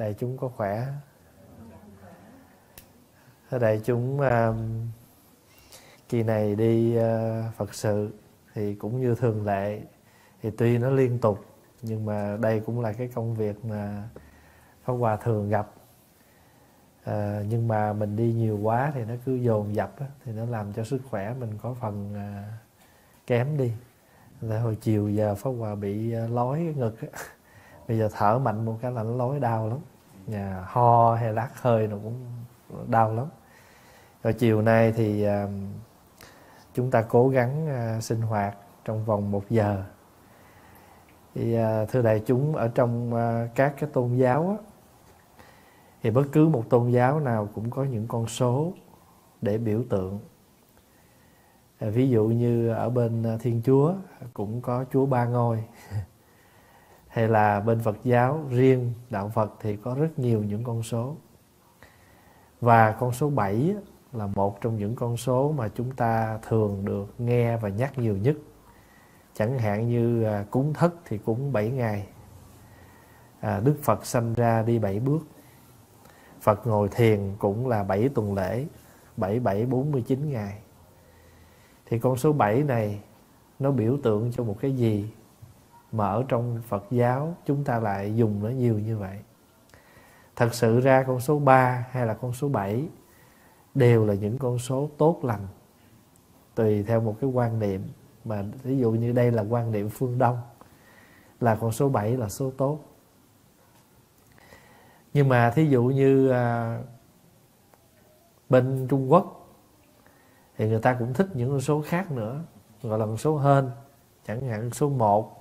đại chúng có khỏe. Đại chúng uh, kỳ này đi uh, phật sự thì cũng như thường lệ thì tuy nó liên tục nhưng mà đây cũng là cái công việc mà pháp hòa thường gặp. À, nhưng mà mình đi nhiều quá thì nó cứ dồn dập á, thì nó làm cho sức khỏe mình có phần à, kém đi. Là hồi chiều giờ pháp hòa bị à, lói ngực á. bây giờ thở mạnh một cái là nó lói đau lắm nhà ho hay lát hơi nó cũng đau lắm. Rồi chiều nay thì uh, chúng ta cố gắng uh, sinh hoạt trong vòng một giờ. Thì uh, thưa đại chúng ở trong uh, các cái tôn giáo á, thì bất cứ một tôn giáo nào cũng có những con số để biểu tượng. Ví dụ như ở bên thiên chúa cũng có chúa ba ngôi. hay là bên phật giáo riêng đạo phật thì có rất nhiều những con số. Và con số 7 là một trong những con số mà chúng ta thường được nghe và nhắc nhiều nhất. Chẳng hạn như à, cúng thất thì cúng 7 ngày. À, Đức Phật sanh ra đi 7 bước. Phật ngồi thiền cũng là 7 tuần lễ 7 7 49 ngày. Thì con số 7 này nó biểu tượng cho một cái gì? Mà ở trong Phật giáo chúng ta lại dùng nó nhiều như vậy. Thật sự ra con số 3 hay là con số 7 đều là những con số tốt lành tùy theo một cái quan niệm mà ví dụ như đây là quan niệm phương Đông là con số 7 là số tốt. Nhưng mà thí dụ như à, bên Trung Quốc thì người ta cũng thích những con số khác nữa gọi là con số hên chẳng hạn số 1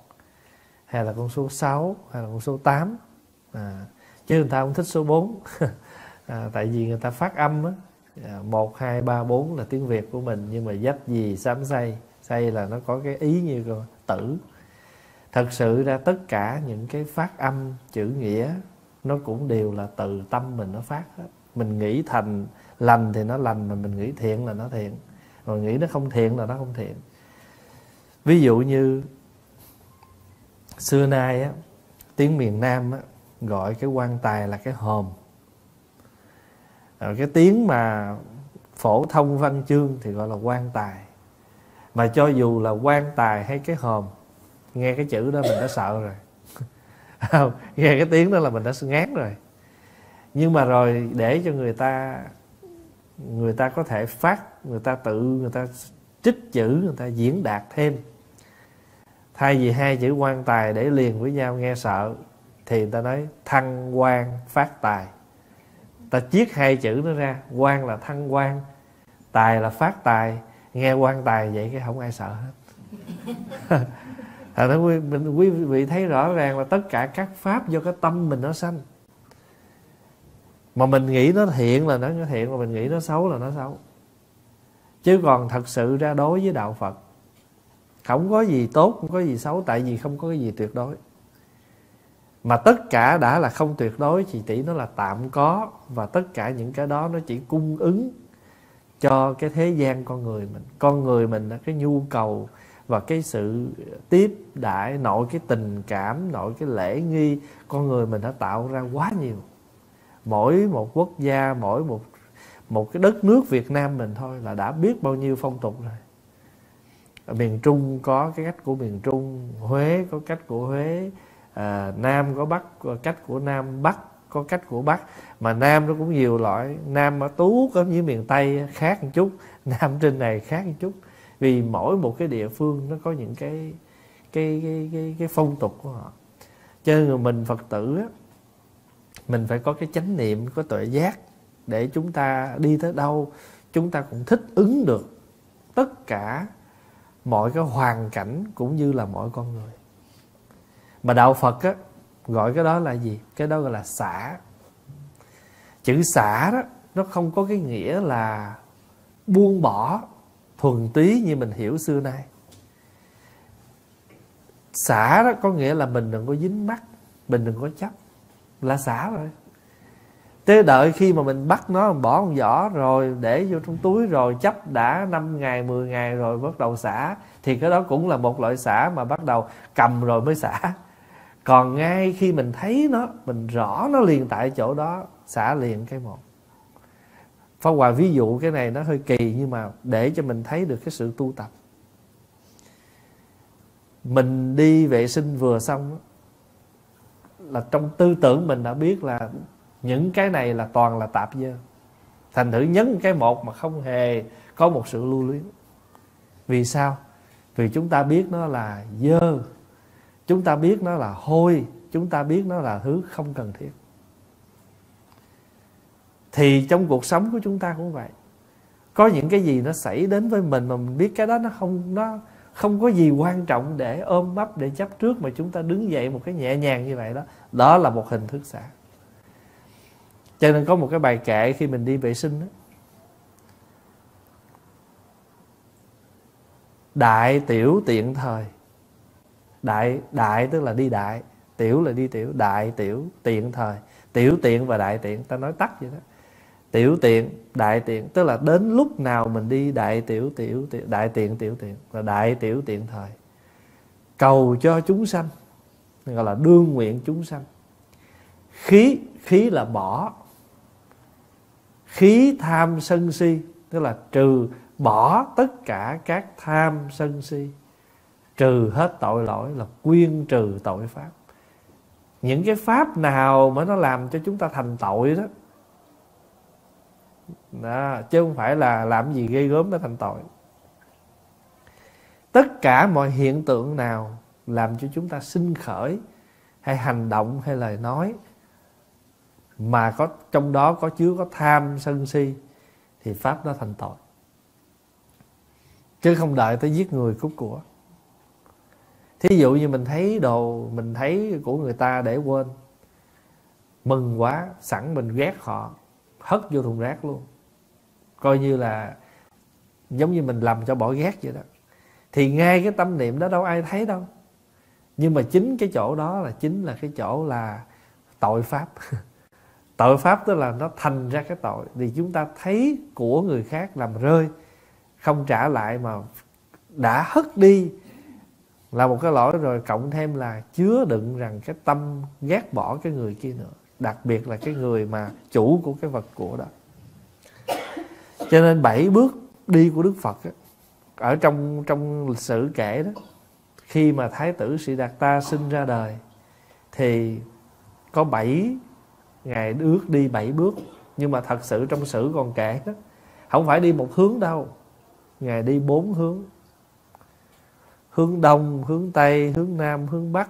hay là con số 6 hay là con số 8 à, chứ người ta không thích số 4 à, tại vì người ta phát âm á à, 1, 2, 3, 4 là tiếng Việt của mình nhưng mà dách gì sám say say là nó có cái ý như con tử. Thật sự ra tất cả những cái phát âm chữ nghĩa nó cũng đều là từ tâm mình nó phát hết. Mình nghĩ thành lành thì nó lành mà mình nghĩ thiện là nó thiện. Rồi nghĩ nó không thiện là nó không thiện. Ví dụ như xưa nay á, tiếng miền nam á, gọi cái quan tài là cái hòm. Rồi cái tiếng mà phổ thông văn chương thì gọi là quan tài. Mà cho dù là quan tài hay cái hòm, nghe cái chữ đó mình đã sợ rồi. Không, nghe cái tiếng đó là mình đã ngán rồi. Nhưng mà rồi để cho người ta người ta có thể phát, người ta tự, người ta trích chữ, người ta diễn đạt thêm thay vì hai chữ quan tài để liền với nhau nghe sợ thì người ta nói thăng quan phát tài. Ta chiết hai chữ nó ra quan là thăng quan tài là phát tài. Nghe quan tài vậy cái không ai sợ hết. Thật quý, mình, quý vị thấy rõ ràng là tất cả các pháp do cái tâm mình nó sanh. Mà mình nghĩ nó thiện là nó thiện mà mình nghĩ nó xấu là nó xấu. Chứ còn thật sự ra đối với đạo phật không có gì tốt, không có gì xấu, tại vì không có cái gì tuyệt đối. Mà tất cả đã là không tuyệt đối thì tỷ nó là tạm có, và tất cả những cái đó nó chỉ cung ứng cho cái thế gian con người mình. Con người mình là cái nhu cầu và cái sự tiếp đãi nội cái tình cảm nội cái lễ nghi. Con người mình đã tạo ra quá nhiều. Mỗi một quốc gia, mỗi một một cái đất nước Việt Nam mình thôi là đã biết bao nhiêu phong tục rồi miền Trung có cái cách của miền Trung Huế có cách của Huế à, Nam có Bắc có cách của Nam Bắc có cách của Bắc. Mà Nam nó cũng nhiều loại Nam ở Tú có với miền Tây khác một chút Nam trên này khác một chút. Vì mỗi một cái địa phương nó có những cái cái cái cái, cái phong tục của họ. Cho nên người mình Phật tử á, mình phải có cái chánh niệm có tuệ giác để chúng ta đi tới đâu chúng ta cũng thích ứng được tất cả mọi cái hoàn cảnh cũng như là mọi con người. Mà đạo Phật á, gọi cái đó là gì? Cái đó gọi là xả. Chữ xả đó, nó không có cái nghĩa là buông bỏ, thuần túy như mình hiểu xưa nay. Xả đó có nghĩa là mình đừng có dính mắt, mình đừng có chấp, là xả rồi. Thế đợi khi mà mình bắt nó, mình bỏ con vỏ rồi, để vô trong túi rồi, chấp đã 5 ngày 10 ngày rồi bắt đầu xả. Thì cái đó cũng là một loại xả mà bắt đầu cầm rồi mới xả. Còn ngay khi mình thấy nó, mình rõ nó liền tại chỗ đó, xả liền cái một. Pháp Hòa ví dụ cái này nó hơi kỳ, nhưng mà để cho mình thấy được cái sự tu tập. Mình đi vệ sinh vừa xong là trong tư tưởng mình đã biết là những cái này là toàn là tạp dơ. Thành thử nhấn cái một mà không hề có một sự lưu luyến. Vì sao? Vì chúng ta biết nó là dơ. Chúng ta biết nó là hôi. Chúng ta biết nó là thứ không cần thiết. Thì trong cuộc sống của chúng ta cũng vậy. Có những cái gì nó xảy đến với mình mà mình biết cái đó nó không nó không có gì quan trọng để ôm ấp, để chấp trước mà chúng ta đứng dậy một cái nhẹ nhàng như vậy đó đó là một hình thức xả cho nên có một cái bài kệ khi mình đi vệ sinh đó, đại tiểu tiện thời. Đại đại tức là đi đại tiểu là đi tiểu đại tiểu tiện thời. Tiểu tiện và đại tiện ta nói tắt vậy đó. Tiểu tiện đại tiện tức là đến lúc nào mình đi đại tiểu tiểu, tiểu đại tiện tiểu tiện là đại tiểu tiện thời. Cầu cho chúng sanh gọi là đương nguyện chúng sanh. Khí khí là bỏ khí tham sân si tức là trừ bỏ tất cả các tham sân si trừ hết tội lỗi là quyên trừ tội pháp. Những cái pháp nào mà nó làm cho chúng ta thành tội đó đó, chứ không phải là làm gì gây gớm nó thành tội. Tất cả mọi hiện tượng nào làm cho chúng ta sinh khởi hay hành động hay lời nói mà có, trong đó có chứa có tham sân si, thì pháp đó thành tội. Chứ không đợi tới giết người cướp của. Thí dụ như mình thấy đồ, mình thấy của người ta để quên, mừng quá, sẵn mình ghét họ, hất vô thùng rác luôn. Coi như là giống như mình làm cho bỏ ghét vậy đó. Thì ngay cái tâm niệm đó đâu ai thấy đâu. Nhưng mà chính cái chỗ đó là, chính là cái chỗ là tội pháp. tội pháp tức là nó thành ra cái tội thì chúng ta thấy của người khác làm rơi không trả lại mà đã hất đi là một cái lỗi rồi cộng thêm là chứa đựng rằng cái tâm ghét bỏ cái người kia nữa đặc biệt là cái người mà chủ của cái vật của đó. Cho nên bảy bước đi của đức phật á, ở trong trong lịch sử kể đó khi mà thái tử sĩ đạt ta sinh ra đời thì có bảy ngày ước đi bảy bước nhưng mà thật sự trong sử còn kể đó không phải đi một hướng đâu. Ngài đi bốn hướng. Hướng đông hướng tây hướng nam hướng bắc.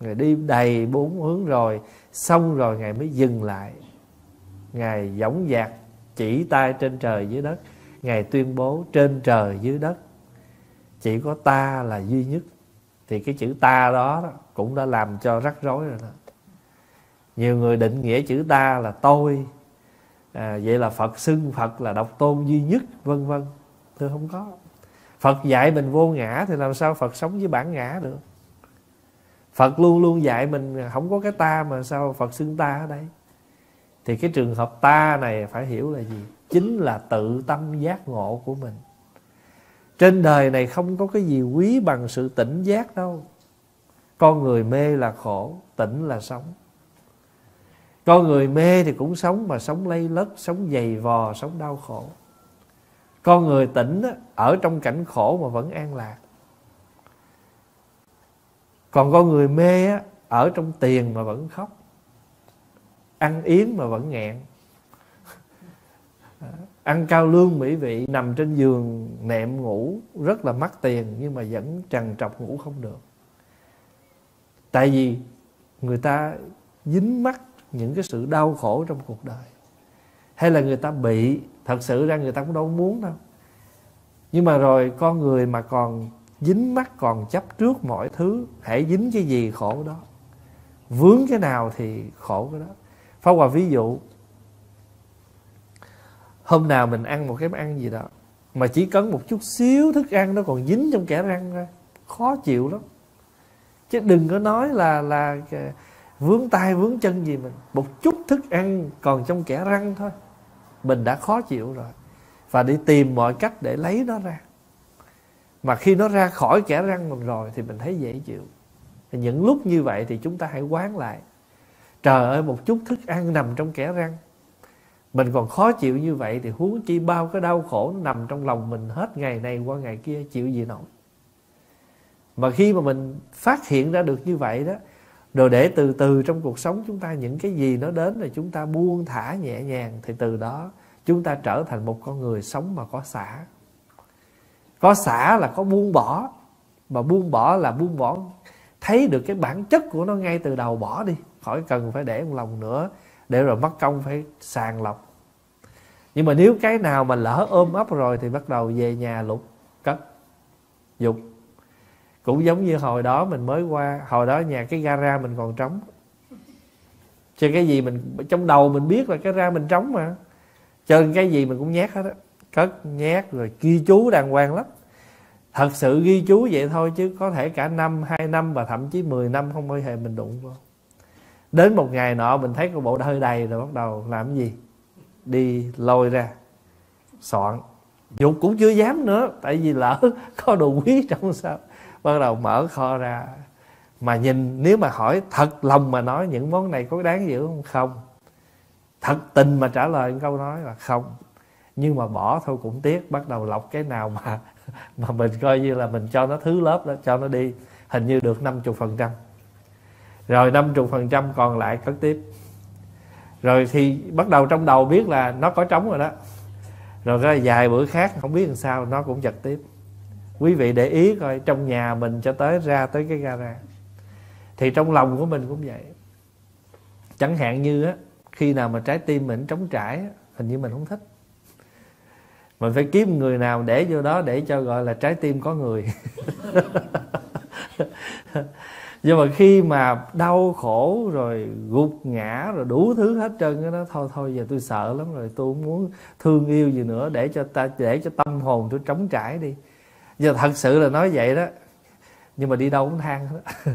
Ngài đi đầy bốn hướng rồi xong rồi ngài mới dừng lại. Ngài dõng dạc chỉ tay trên trời dưới đất. Ngài tuyên bố trên trời dưới đất. Chỉ có ta là duy nhất. Thì cái chữ ta đó, đó cũng đã làm cho rắc rối rồi đó nhiều người định nghĩa chữ ta là tôi. À, vậy là phật xưng phật là độc tôn duy nhất vân vân. Thưa không có. Phật dạy mình vô ngã thì làm sao phật sống với bản ngã được? Phật luôn luôn dạy mình không có cái ta mà sao phật xưng ta ở đây? Thì cái trường hợp ta này phải hiểu là gì? Chính là tự tâm giác ngộ của mình. Trên đời này không có cái gì quý bằng sự tỉnh giác đâu. Con người mê là khổ tỉnh là sống con người mê thì cũng sống mà sống lây lất, sống dày vò, sống đau khổ. Con người tỉnh ở trong cảnh khổ mà vẫn an lạc. Còn con người mê ở trong tiền mà vẫn khóc. Ăn yến mà vẫn nghẹn. Ăn cao lương mỹ vị, nằm trên giường nệm ngủ, rất là mắc tiền nhưng mà vẫn trằn trọc ngủ không được. Tại vì người ta dính mắc những cái sự đau khổ trong cuộc đời. Hay là người ta bị, thật sự ra người ta cũng đâu muốn đâu. Nhưng mà rồi con người mà còn dính mắt, còn chấp trước mọi thứ, hãy dính cái gì khổ đó, vướng cái nào thì khổ cái đó. Phá Hòa ví dụ, Hôm nào mình ăn một cái ăn gì đó, Mà chỉ cần một chút xíu thức ăn Nó còn dính trong kẻ răng ra, Khó chịu lắm. Chứ đừng có nói là là vướng tay, vướng chân gì mình? Một chút thức ăn còn trong kẻ răng thôi. Mình đã khó chịu rồi. Và đi tìm mọi cách để lấy nó ra. Mà khi nó ra khỏi kẻ răng mình rồi Thì mình thấy dễ chịu. Những lúc như vậy thì chúng ta hãy quán lại. Trời ơi, một chút thức ăn nằm trong kẻ răng. Mình còn khó chịu như vậy thì huống chi bao cái đau khổ nó nằm trong lòng mình hết ngày này qua ngày kia, chịu gì nổi. Mà khi mà mình phát hiện ra được như vậy đó rồi để từ từ trong cuộc sống chúng ta những cái gì nó đến là chúng ta buông thả nhẹ nhàng thì từ đó chúng ta trở thành một con người sống mà có xả. Có xả là có buông bỏ, mà buông bỏ là buông bỏ, thấy được cái bản chất của nó ngay từ đầu bỏ đi. Khỏi cần phải để một lòng nữa, để rồi mất công phải sàng lọc. Nhưng mà nếu cái nào mà lỡ ôm ấp rồi thì bắt đầu về nhà lục cất dục cũng giống như hồi đó mình mới qua, hồi đó nhà cái gara mình còn trống. Cho cái gì mình, trong đầu mình biết là cái ra mình trống mà. Cho cái gì mình cũng nhét hết á. Cất nhét rồi ghi chú đàng hoàng lắm. Thật sự ghi chú vậy thôi chứ có thể cả năm, hai năm và thậm chí 10 năm không bao giờ mình đụng vô. Đến một ngày nọ mình thấy cái bộ hơi đầy rồi bắt đầu làm cái gì? Đi lôi ra, soạn. Dục cũng chưa dám nữa, tại vì lỡ có đồ quý trong sao bắt đầu mở kho ra. Mà nhìn, nếu mà hỏi thật lòng mà nói những món này có đáng giữ không? Không. Thật tình mà trả lời câu nói là không. Nhưng mà bỏ thôi cũng tiếc, bắt đầu lọc cái nào mà mà mình coi như là mình cho nó thứ lớp đó, cho nó đi. Hình như được 50 phần trăm. Rồi 50 phần trăm còn lại cất tiếp. Rồi thì bắt đầu trong đầu biết là nó có trống rồi đó. Rồi cái vài bữa khác, không biết làm sao, nó cũng chật tiếp quý vị để ý coi, trong nhà mình cho tới ra tới cái gara thì trong lòng của mình cũng vậy. Chẳng hạn như á, khi nào mà trái tim mình trống trải hình như mình không thích. Mình phải kiếm người nào để vô đó để cho gọi là trái tim có người. Nhưng mà khi mà đau khổ rồi gục ngã rồi đủ thứ hết trơn cái đó, thôi thôi, giờ tôi sợ lắm rồi, tôi không muốn thương yêu gì nữa, để cho ta, để cho tâm hồn tôi trống trải đi giờ thật sự là nói vậy đó. Nhưng mà đi đâu cũng than hết.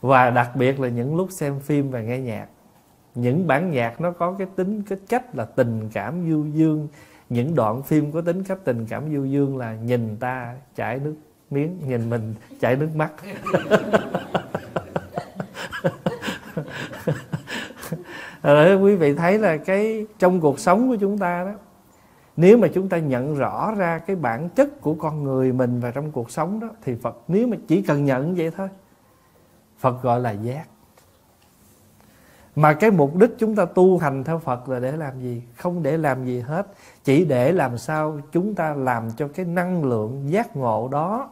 Và đặc biệt là những lúc xem phim và nghe nhạc. Những bản nhạc nó có cái tính, cái cách là tình cảm du dương. Những đoạn phim có tính cách tình cảm du dương là nhìn ta chảy nước miếng, nhìn mình chảy nước mắt. Rồi quý vị thấy là cái trong cuộc sống của chúng ta đó nếu mà chúng ta nhận rõ ra cái bản chất của con người mình và trong cuộc sống đó, thì Phật, nếu mà chỉ cần nhận vậy thôi, Phật gọi là giác. Mà cái mục đích chúng ta tu hành theo Phật là để làm gì? Không để làm gì hết, chỉ để làm sao chúng ta làm cho cái năng lượng giác ngộ đó,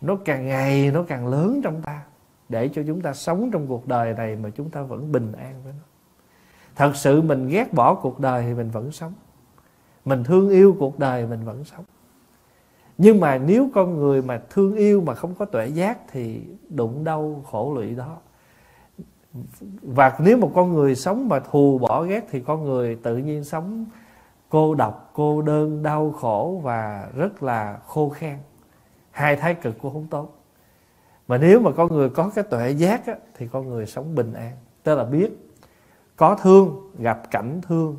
nó càng ngày nó càng lớn trong ta, để cho chúng ta sống trong cuộc đời này mà chúng ta vẫn bình an với nó. Thật sự mình ghét bỏ cuộc đời thì mình vẫn sống mình thương yêu cuộc đời mình vẫn sống. Nhưng mà nếu con người mà thương yêu mà không có tuệ giác thì đụng đau khổ lụy đó. Và nếu một con người sống mà thù bỏ ghét thì con người tự nhiên sống cô độc cô đơn đau khổ và rất là khô khan. Hai thái cực cũng không tốt. Mà nếu mà con người có cái tuệ giác á, thì con người sống bình an. Tức là biết có thương gặp cảnh thương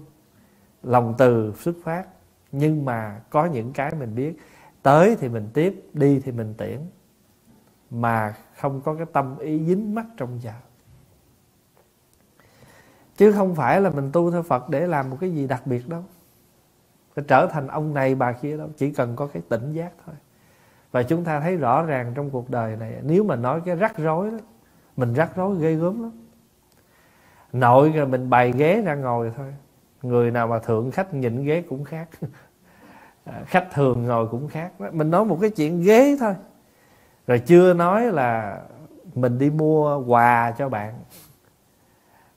lòng từ, xuất phát. Nhưng mà có những cái mình biết, tới thì mình tiếp, đi thì mình tiễn, mà không có cái tâm ý dính mắc trong giờ chứ không phải là mình tu theo Phật để làm một cái gì đặc biệt đâu. Phải trở thành ông này bà kia đâu, chỉ cần có cái tỉnh giác thôi. Và chúng ta thấy rõ ràng trong cuộc đời này, nếu mà nói cái rắc rối đó, mình rắc rối ghê gớm lắm. Nội rồi mình bày ghế ra ngồi thôi người nào mà thượng khách nhịn ghế cũng khác. À, khách thường ngồi cũng khác. Mình nói một cái chuyện ghế thôi. Rồi chưa nói là mình đi mua quà cho bạn.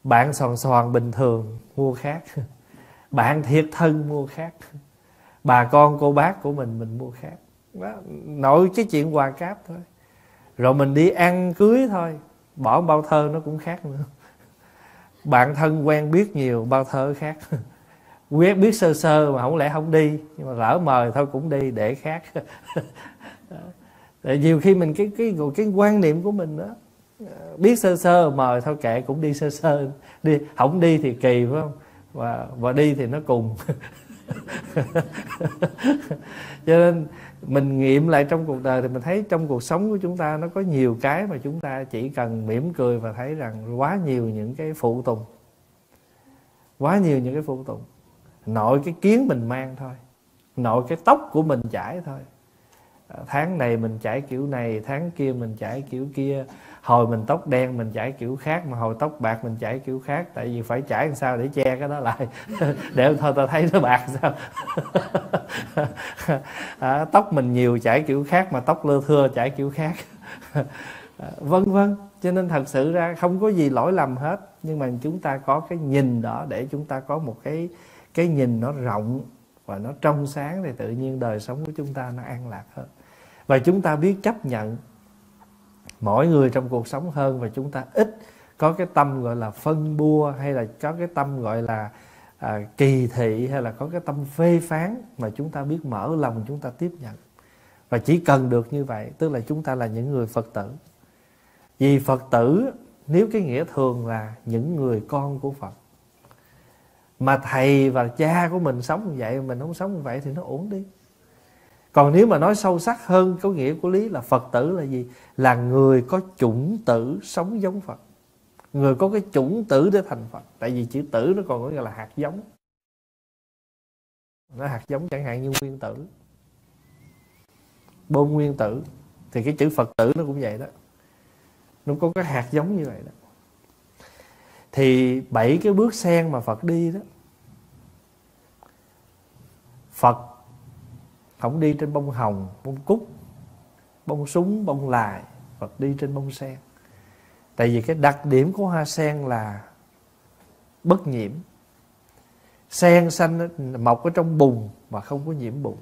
Bạn sòn sòn bình thường mua khác. Bạn thiệt thân mua khác. Bà con cô bác của mình mình mua khác. Đó, nội cái chuyện quà cáp thôi. Rồi mình đi ăn cưới thôi. Bỏ bao thơ nó cũng khác nữa bạn thân quen biết nhiều, bao thơ khác. Biết biết sơ sơ mà không lẽ không đi, nhưng mà lỡ mời thôi cũng đi, để khác. Tại nhiều khi mình cái cái cái quan niệm của mình đó, biết sơ sơ, mời thôi kệ, cũng đi sơ sơ. Đi, không đi thì kỳ, phải không? Và và đi thì nó cùng. Cho nên mình nghiệm lại trong cuộc đời thì mình thấy trong cuộc sống của chúng ta nó có nhiều cái mà chúng ta chỉ cần mỉm cười và thấy rằng quá nhiều những cái phụ tùng. Quá nhiều những cái phụ tùng. Nội cái kiến mình mang thôi. Nội cái tóc của mình chải thôi. À, tháng này mình chải kiểu này, tháng kia mình chải kiểu kia hồi mình tóc đen mình chải kiểu khác mà hồi tóc bạc mình chải kiểu khác tại vì phải chải làm sao để che cái đó lại. Để thôi ta thấy nó bạc sao. À, tóc mình nhiều chải kiểu khác mà tóc lơ thưa chải kiểu khác. À, vân vân cho nên thật sự ra không có gì lỗi lầm hết. Nhưng mà chúng ta có cái nhìn đó để chúng ta có một cái cái nhìn nó rộng và nó trong sáng thì tự nhiên đời sống của chúng ta nó an lạc hơn. Và chúng ta biết chấp nhận mỗi người trong cuộc sống hơn và chúng ta ít có cái tâm gọi là phân bua hay là có cái tâm gọi là à, kỳ thị hay là có cái tâm phê phán mà chúng ta biết mở lòng chúng ta tiếp nhận. Và chỉ cần được như vậy tức là chúng ta là những người phật tử. Vì phật tử nếu cái nghĩa thường là những người con của phật mà thầy và cha của mình sống như vậy mình không sống như vậy thì nó ổn đi còn nếu mà nói sâu sắc hơn, có nghĩa của lý là phật tử là gì? Là người có chủng tử sống giống phật. Người có cái chủng tử để thành phật. Tại vì chữ tử nó còn có nghĩa là hạt giống. Nó hạt giống chẳng hạn như nguyên tử. Bôn nguyên tử. Thì cái chữ phật tử nó cũng vậy đó. Nó có cái hạt giống như vậy đó. Thì bảy cái bước sen mà phật đi đó, phật không đi trên bông hồng, bông cúc, bông súng, bông lại phật đi trên bông sen. Tại vì cái đặc điểm của hoa sen là bất nhiễm. Sen xanh mọc ở trong bùn mà không có nhiễm bùn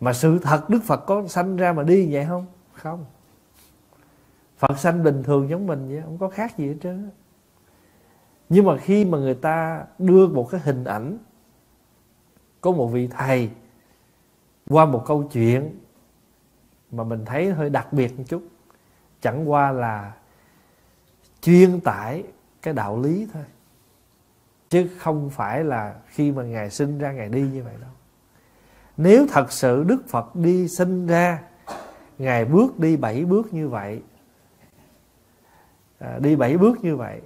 mà sự thật đức phật có sanh ra mà đi vậy không? Không. Phật sanh bình thường giống mình vậy, không có khác gì hết trơn nhưng mà khi mà người ta đưa một cái hình ảnh, có một vị thầy qua một câu chuyện mà mình thấy hơi đặc biệt một chút chẳng qua là chuyên tải cái đạo lý thôi chứ không phải là khi mà ngài sinh ra ngài đi như vậy đâu. Nếu thật sự đức phật đi sinh ra ngài bước đi bảy bước như vậy à, đi bảy bước như vậy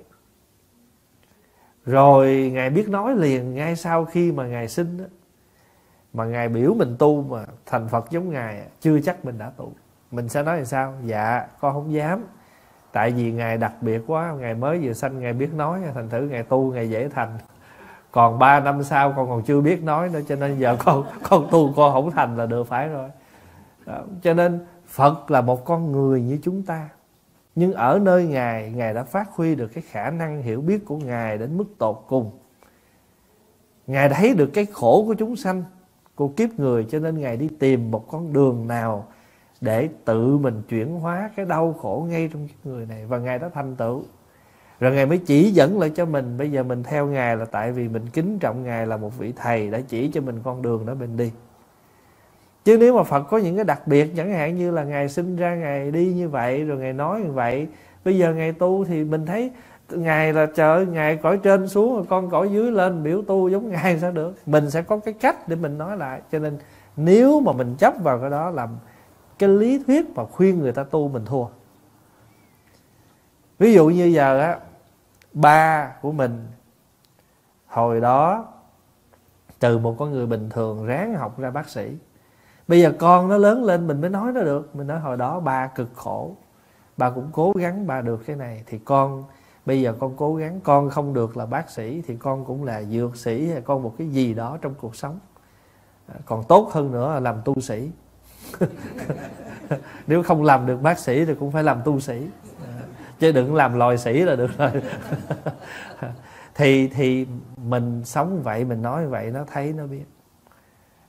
rồi ngài biết nói liền ngay sau khi mà ngài sinh đó, mà ngài biểu mình tu mà thành phật giống ngài, chưa chắc mình đã tu. Mình sẽ nói là sao? Dạ con không dám. Tại vì ngài đặc biệt quá, ngài mới vừa sanh, ngài biết nói, thành thử ngài tu, ngài dễ thành. Còn ba năm sau, con còn chưa biết nói nữa, cho nên giờ con con tu, con không thành là được, phải rồi. Đó. cho nên phật là một con người như chúng ta. Nhưng ở nơi ngài ngài đã phát huy được cái khả năng hiểu biết của ngài đến mức tột cùng. Ngài thấy được cái khổ của chúng sanh cô kiếp người cho nên ngài đi tìm một con đường nào để tự mình chuyển hóa cái đau khổ ngay trong cái người này. Và ngài đã thành tựu. Rồi ngài mới chỉ dẫn lại cho mình. Bây giờ mình theo ngài là tại vì mình kính trọng ngài là một vị thầy đã chỉ cho mình con đường đó mình đi. Chứ nếu mà phật có những cái đặc biệt, chẳng hạn như là ngài sinh ra ngài đi như vậy, rồi ngài nói như vậy, bây giờ ngài tu thì mình thấy ngài là trời, ngài cõi trên xuống con cõi dưới lên, biểu tu giống ngài sao được? Mình sẽ có cái cách để mình nói lại. Cho nên nếu mà mình chấp vào cái đó làm cái lý thuyết mà khuyên người ta tu, mình thua. Ví dụ như giờ á, ba của mình, hồi đó từ một con người bình thường ráng học ra bác sĩ. Bây giờ con nó lớn lên, mình mới nói nó được. Mình nói hồi đó ba cực khổ, ba cũng cố gắng ba được cái này. Thì con bây giờ con cố gắng, con không được là bác sĩ thì con cũng là dược sĩ hay con một cái gì đó trong cuộc sống. À, còn tốt hơn nữa là làm tu sĩ. Nếu không làm được bác sĩ thì cũng phải làm tu sĩ. À, chứ đừng làm lòi sĩ là được rồi. Thì thì mình sống vậy, mình nói vậy nó thấy, nó biết.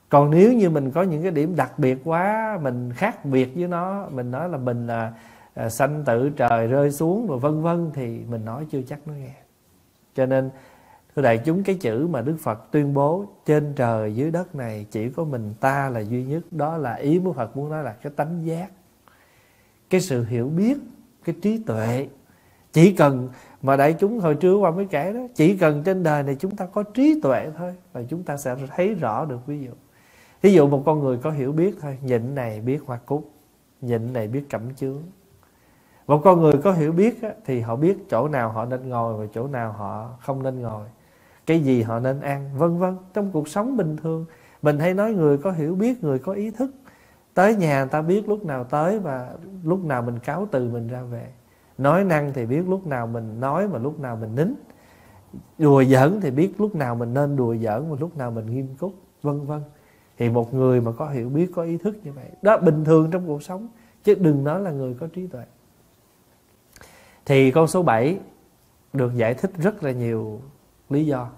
Còn nếu như mình có những cái điểm đặc biệt quá, mình khác biệt với nó, mình nói là mình là à, sanh tử trời rơi xuống và vân vân thì mình nói chưa chắc nó nghe. Cho nên thưa đại chúng cái chữ mà đức phật tuyên bố trên trời dưới đất này chỉ có mình ta là duy nhất. Đó là ý của phật muốn nói là cái tánh giác cái sự hiểu biết cái trí tuệ. Chỉ cần mà đại chúng hồi trưa qua mới kể đó chỉ cần trên đời này chúng ta có trí tuệ thôi và chúng ta sẽ thấy rõ được ví dụ. Ví dụ một con người có hiểu biết thôi nhịn này biết hoa cúc nhịn này biết cẩm chướng một con người có hiểu biết thì họ biết chỗ nào họ nên ngồi và chỗ nào họ không nên ngồi. Cái gì họ nên ăn, vân vân. Trong cuộc sống bình thường, mình hay nói người có hiểu biết, người có ý thức. Tới nhà người ta biết lúc nào tới và lúc nào mình cáo từ mình ra về. Nói năng thì biết lúc nào mình nói và lúc nào mình nín. Đùa giỡn thì biết lúc nào mình nên đùa giỡn và lúc nào mình nghiêm túc, vân vân. Thì một người mà có hiểu biết, có ý thức như vậy, đó bình thường trong cuộc sống, chứ đừng nói là người có trí tuệ thì con số 7 được giải thích rất là nhiều lý do.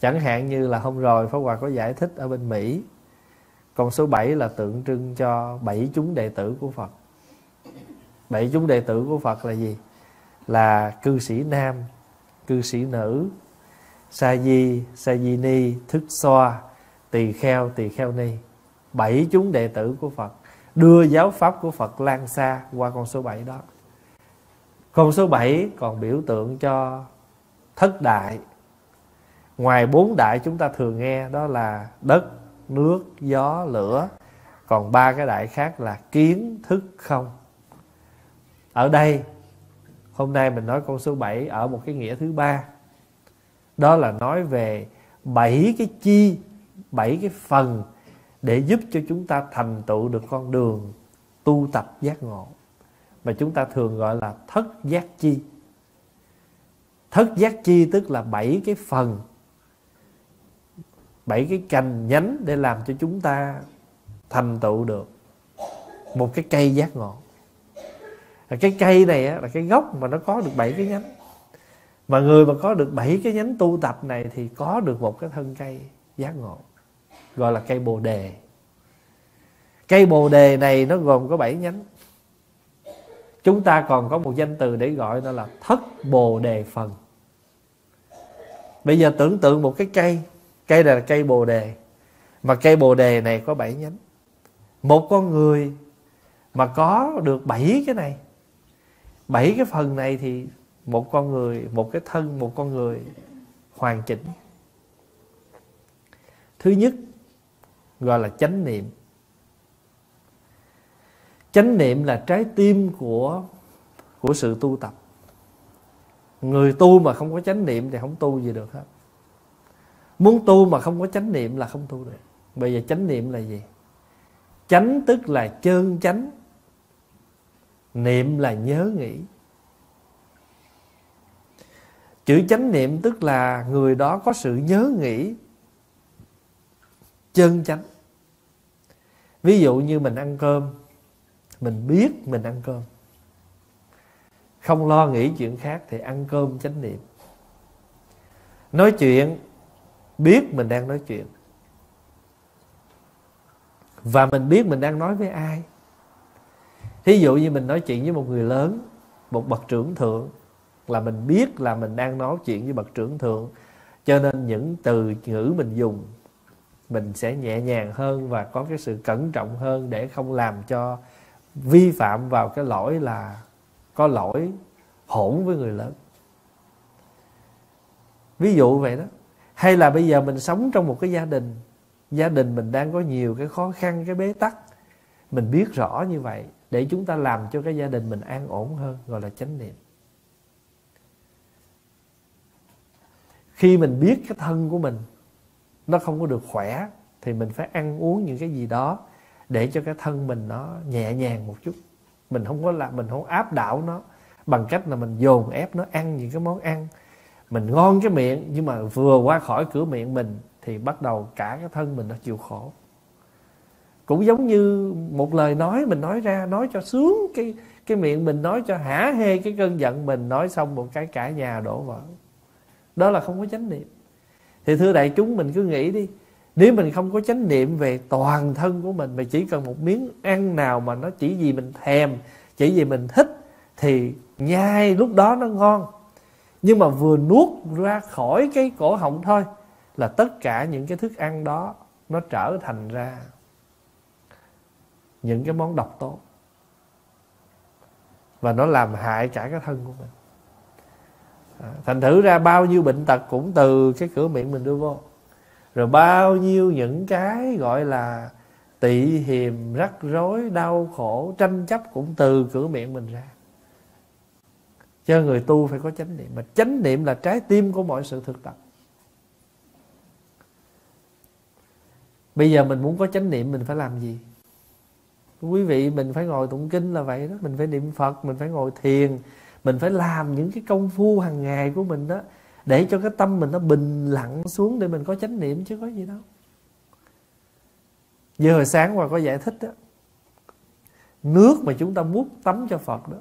Chẳng hạn như là hôm rồi Pháp Hòa có giải thích ở bên Mỹ, con số 7 là tượng trưng cho bảy chúng đệ tử của Phật. Bảy chúng đệ tử của Phật là gì? Là cư sĩ nam, cư sĩ nữ, sa di sa di ni, thức xoa, tỳ kheo tỳ kheo ni. Bảy chúng đệ tử của Phật, đưa giáo pháp của Phật lan xa qua con số 7 đó con số 7 còn biểu tượng cho thất đại. Ngoài bốn đại chúng ta thường nghe, đó là đất, nước, gió, lửa. Còn ba cái đại khác là kiến, thức, không. Ở đây, hôm nay mình nói con số 7 ở một cái nghĩa thứ ba. Đó là nói về bảy cái chi, bảy cái phần để giúp cho chúng ta thành tựu được con đường tu tập giác ngộ mà chúng ta thường gọi là thất giác chi. Thất giác chi tức là bảy cái phần, bảy cái cành nhánh để làm cho chúng ta thành tựu được một cái cây giác ngộ. Cái cây này là cái gốc mà nó có được bảy cái nhánh. Mà người mà có được bảy cái nhánh tu tập này thì có được một cái thân cây giác ngộ, gọi là cây bồ đề. Cây bồ đề này nó gồm có bảy nhánh chúng ta còn có một danh từ để gọi nó là thất bồ đề phần. Bây giờ tưởng tượng một cái cây. Cây này là cây bồ đề. Mà cây bồ đề này có bảy nhánh. Một con người mà có được bảy cái này. Bảy cái phần này thì một con người, một cái thân, một con người hoàn chỉnh. Thứ nhất, gọi là chánh niệm chánh niệm là trái tim của của sự tu tập. Người tu mà không có chánh niệm thì không tu gì được hết. Muốn tu mà không có chánh niệm là không tu được. Bây giờ chánh niệm là gì? Chánh tức là chơn chánh. Niệm là nhớ nghĩ. Chữ chánh niệm tức là người đó có sự nhớ nghĩ. Chân chánh. Ví dụ như mình ăn cơm mình biết mình ăn cơm. Không lo nghĩ chuyện khác thì ăn cơm chánh niệm. Nói chuyện, biết mình đang nói chuyện. Và mình biết mình đang nói với ai. Thí dụ như mình nói chuyện với một người lớn, một bậc trưởng thượng, là mình biết là mình đang nói chuyện với bậc trưởng thượng. Cho nên những từ ngữ mình dùng, mình sẽ nhẹ nhàng hơn và có cái sự cẩn trọng hơn để không làm cho vi phạm vào cái lỗi là có lỗi hỗn với người lớn. Ví dụ vậy đó. Hay là bây giờ mình sống trong một cái gia đình gia đình mình đang có nhiều cái khó khăn, cái bế tắc, mình biết rõ như vậy để chúng ta làm cho cái gia đình mình an ổn hơn, gọi là chánh niệm. Khi mình biết cái thân của mình nó không có được khỏe thì mình phải ăn uống những cái gì đó để cho cái thân mình nó nhẹ nhàng một chút. Mình không có làm mình không áp đảo nó bằng cách là mình dồn ép nó ăn những cái món ăn mình ngon cái miệng, nhưng mà vừa qua khỏi cửa miệng mình thì bắt đầu cả cái thân mình nó chịu khổ. Cũng giống như một lời nói mình nói ra, nói cho sướng cái cái miệng mình, nói cho hả hê cái cơn giận mình, nói xong một cái cả nhà đổ vỡ. Đó là không có chánh niệm. Thì thưa đại chúng, mình cứ nghĩ đi nếu mình không có chánh niệm về toàn thân của mình mà chỉ cần một miếng ăn nào mà nó chỉ vì mình thèm chỉ vì mình thích thì nhai lúc đó nó ngon. Nhưng mà vừa nuốt ra khỏi cái cổ họng thôi là tất cả những cái thức ăn đó nó trở thành ra những cái món độc tố. Và nó làm hại cả cái thân của mình. À, thành thử ra bao nhiêu bệnh tật cũng từ cái cửa miệng mình đưa vô rồi bao nhiêu những cái gọi là tị hiềm, rắc rối, đau khổ, tranh chấp cũng từ cửa miệng mình ra. Cho người tu phải có chánh niệm. Mà chánh niệm là trái tim của mọi sự thực tập. Bây giờ mình muốn có chánh niệm, mình phải làm gì? Quý vị, mình phải ngồi tụng kinh là vậy đó. Mình phải niệm phật, mình phải ngồi thiền, mình phải làm những cái công phu hàng ngày của mình đó để cho cái tâm mình nó bình lặng xuống để mình có chánh niệm chứ có gì đâu. Như hồi sáng qua có giải thích đó, nước mà chúng ta múc tắm cho phật đó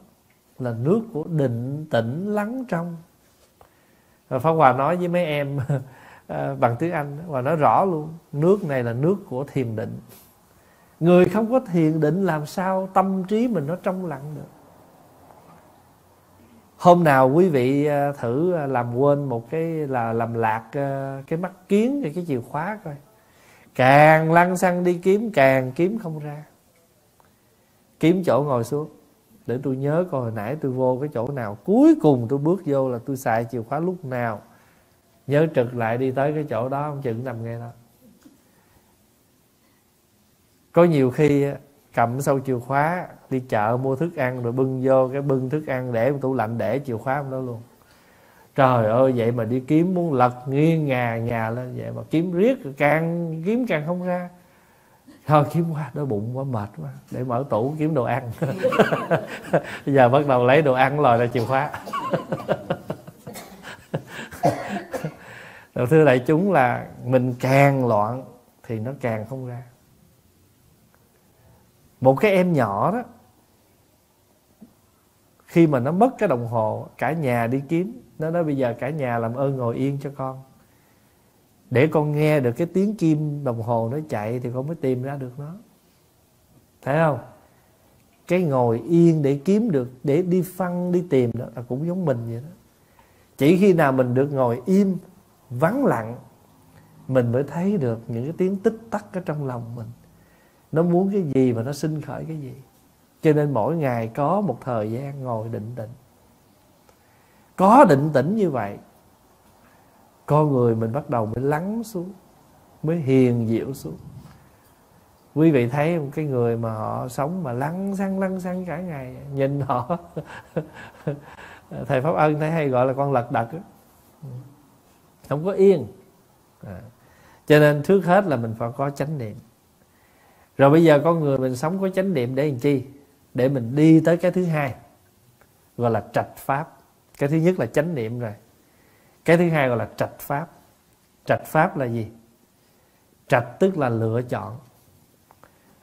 là nước của định tĩnh lắng trong. Và pháp hòa nói với mấy em à, bằng tiếng anh và nói rõ luôn, nước này là nước của thiền định. Người không có thiền định làm sao tâm trí mình nó trong lặng được? Hôm nào quý vị ờ, thử ờ, làm quên một cái là làm lạc ờ, cái mắt kiến, cái chìa khóa coi. Càng lăn xăng đi kiếm, càng kiếm không ra. Kiếm chỗ ngồi xuống. Để tôi nhớ coi hồi nãy tôi vô cái chỗ nào. Cuối cùng tôi bước vô là tôi xài chìa khóa lúc nào. Nhớ trực lại đi tới cái chỗ đó, ông chừng nằm nghe đó. Có nhiều khi cầm sau chìa khóa, đi chợ mua thức ăn rồi bưng vô cái bưng thức ăn để trong tủ lạnh để chìa khóa đó luôn. Trời ơi, vậy mà đi kiếm muốn lật nghiêng ngà nhà lên vậy mà kiếm riết càng kiếm càng không ra. Thôi, kiếm qua đói bụng quá, mệt quá. Để mở tủ kiếm đồ ăn. Giờ bắt đầu lấy đồ ăn lòi ra chìa khóa. Đầu thưa đại chúng là mình càng loạn thì nó càng không ra một cái em nhỏ đó, khi mà nó mất cái đồng hồ, cả nhà đi kiếm. Nó nói bây giờ cả nhà làm ơn ngồi yên cho con. Để con nghe được cái tiếng kim đồng hồ nó chạy thì con mới tìm ra được nó. Thấy không? Cái ngồi yên để kiếm được, để đi phân đi tìm đó là cũng giống mình vậy đó. Chỉ khi nào mình được ngồi im, vắng lặng, mình mới thấy được những cái tiếng tích tắc ở trong lòng mình nó muốn cái gì và nó sinh khởi cái gì. Cho nên mỗi ngày có một thời gian ngồi định tĩnh. Có định tĩnh như vậy, con người mình bắt đầu mới lắng xuống, mới hiền diệu xuống. Quý vị thấy một cái người mà họ sống mà lắng xăng lắng xăng cả ngày, nhìn họ. Thầy pháp ân thấy hay gọi là con lật đật không có yên. À. cho nên trước hết là mình phải có chánh niệm rồi bây giờ con người mình sống có chánh niệm để làm chi? Để mình đi tới cái thứ hai, gọi là trạch pháp. Cái thứ nhất là chánh niệm rồi. Cái thứ hai gọi là trạch pháp. Trạch pháp là gì? Trạch tức là lựa chọn.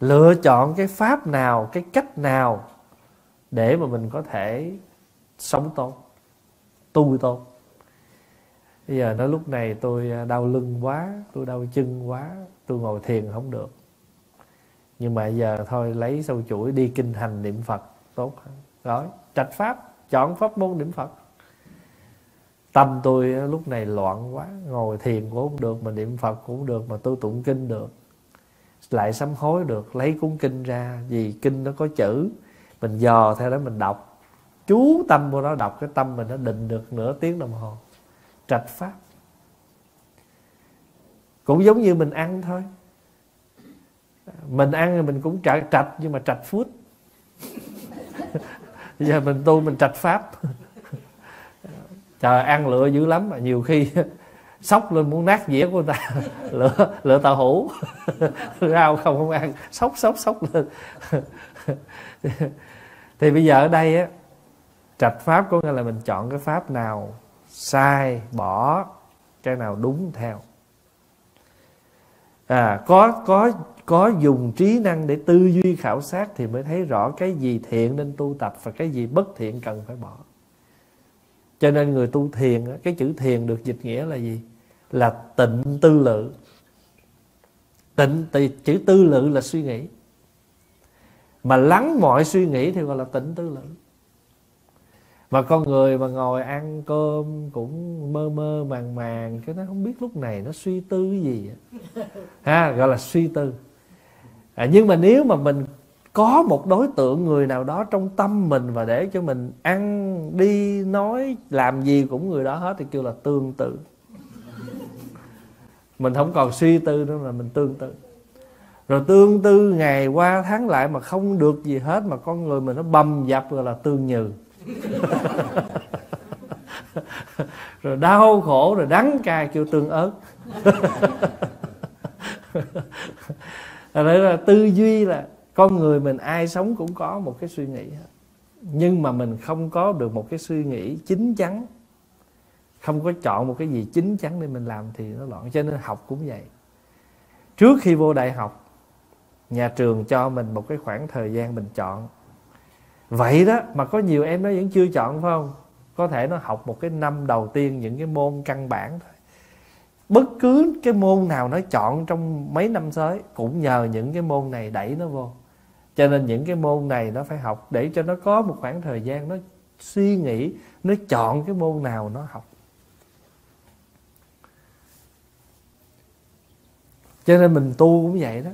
Lựa chọn cái pháp nào, cái cách nào để mà mình có thể sống tốt, tu tốt. Bây giờ nói lúc này tôi à, đau lưng quá, tôi đau chân quá, tôi ngồi thiền không được nhưng mà giờ thôi, lấy sâu chuỗi, đi kinh hành niệm phật, tốt hơn. Rồi, trạch pháp, chọn pháp môn niệm phật. Tâm tôi lúc này loạn quá, ngồi thiền cũng không được, mà niệm phật cũng được, mà tôi tụng kinh được. Lại sám hối được, lấy cuốn kinh ra, vì kinh nó có chữ. Mình dò theo đó, mình đọc. Chú tâm của nó đọc, cái tâm mình nó định được nửa tiếng đồng hồ. Trạch pháp. Cũng giống như mình ăn thôi mình ăn thì mình cũng trạch trạch nhưng mà trạch phút. Giờ mình tu mình trạch pháp. Trời ăn lựa dữ lắm mà nhiều khi sốc lên muốn nát dĩa của người ta. Lựa lựa tàu hũ. Rau không không ăn. Sốc sốc sốc lên. Thì bây giờ ở đây á trạch pháp có nghĩa là mình chọn cái pháp nào sai bỏ cái nào đúng theo à có có có dùng trí năng để tư duy khảo sát thì mới thấy rõ cái gì thiện nên tu tập và cái gì bất thiện cần phải bỏ. Cho nên người tu thiền cái chữ thiền được dịch nghĩa là gì? Là tịnh tư lự. Tịnh thì chữ tư lự là suy nghĩ. Mà lắng mọi suy nghĩ thì gọi là tịnh tư lự mà con người mà ngồi ăn cơm cũng mơ mơ màng màng cái nó không biết lúc này nó suy tư cái gì ha gọi là suy tư. À, nhưng mà nếu mà mình có một đối tượng người nào đó trong tâm mình và để cho mình ăn đi nói làm gì cũng người đó hết thì kêu là tương tự. Mình không còn suy tư nữa là mình tương tự. Rồi tương tư ngày qua tháng lại mà không được gì hết mà con người mình nó bầm dập rồi là tương nhừ. rồi đau khổ rồi đắng cay kêu tương ớt. Đấy là tư duy là con người mình ai sống cũng có một cái suy nghĩ. Hết nhưng mà mình không có được một cái suy nghĩ chín chắn. Không có chọn một cái gì chín chắn để mình làm thì nó loạn. Cho nên học cũng vậy. Trước khi vô đại học, nhà trường cho mình một cái khoảng thời gian mình chọn vậy đó, mà có nhiều em nó vẫn chưa chọn, phải không? Có thể nó học một cái năm đầu tiên những cái môn căn bản thôi. Bất cứ cái môn nào nó chọn trong mấy năm tới, cũng nhờ những cái môn này đẩy nó vô. Cho nên những cái môn này nó phải học để cho nó có một khoảng thời gian nó suy nghĩ, nó chọn cái môn nào nó học. Cho nên mình tu cũng vậy đó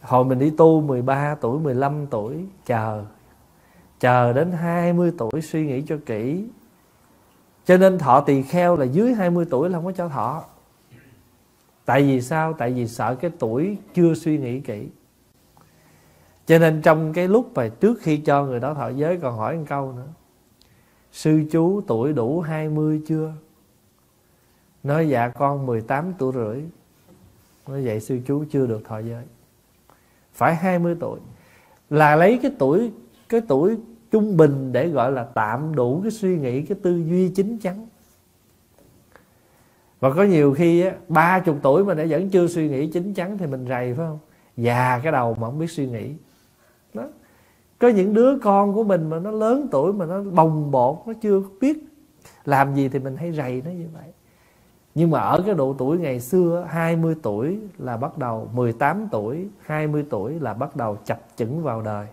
hồi mình đi tu 13 tuổi 15 tuổi, chờ. Chờ đến 20 tuổi suy nghĩ cho kỹ. Cho nên thọ tỳ kheo là dưới 20 tuổi là không có cho thọ. Tại vì sao? Tại vì sợ cái tuổi chưa suy nghĩ kỹ. Cho nên trong cái lúc mà trước khi cho người đó thọ giới còn hỏi một câu nữa. Sư chú, tuổi đủ 20 chưa? Nói dạ con 18 tuổi rưỡi. Nói, vậy sư chú chưa được thọ giới phải 20 tuổi, là lấy cái tuổi cái tuổi trung bình để gọi là tạm đủ cái suy nghĩ, cái tư duy chính chắn. Và có nhiều khi á, ba chục tuổi mà để vẫn chưa suy nghĩ chính chắn thì mình rầy, phải không? Già cái đầu mà không biết suy nghĩ. Đó. Có những đứa con của mình mà nó lớn tuổi mà nó bồng bột, nó chưa biết làm gì thì mình hay rầy nó như vậy nhưng mà ở cái độ tuổi ngày xưa 20 tuổi là bắt đầu 18 tuổi 20 tuổi là bắt đầu chập chững vào đời.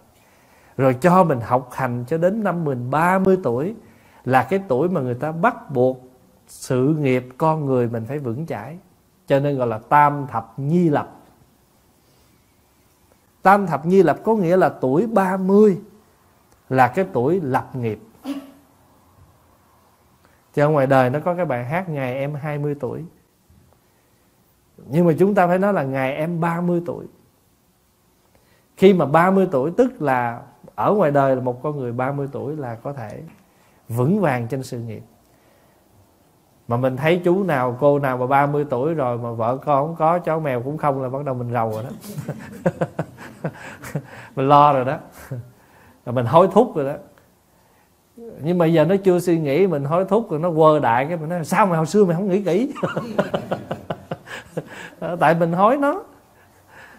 Rồi cho mình học hành cho đến năm mình 30 tuổi là cái tuổi mà người ta bắt buộc sự nghiệp con người mình phải vững chãi. Cho nên gọi là tam thập nhi lập. Tam thập nhi lập có nghĩa là tuổi 30 là cái tuổi lập nghiệp thì ở ngoài đời nó có cái bài hát ngày em 20 tuổi. Nhưng mà chúng ta phải nói là ngày em 30 tuổi. Khi mà 30 tuổi, tức là ở ngoài đời là một con người 30 tuổi là có thể vững vàng trên sự nghiệp. Mà mình thấy chú nào, cô nào mà 30 tuổi rồi mà vợ con không có, cháu mèo cũng không là bắt đầu mình rầu rồi đó. Mình lo rồi đó. Là mình hối thúc rồi đó nhưng mà giờ nó chưa suy nghĩ mình hối thúc rồi nó quơ đại cái mình nói sao mà hồi xưa mày không nghĩ kỹ? Tại mình hối nó.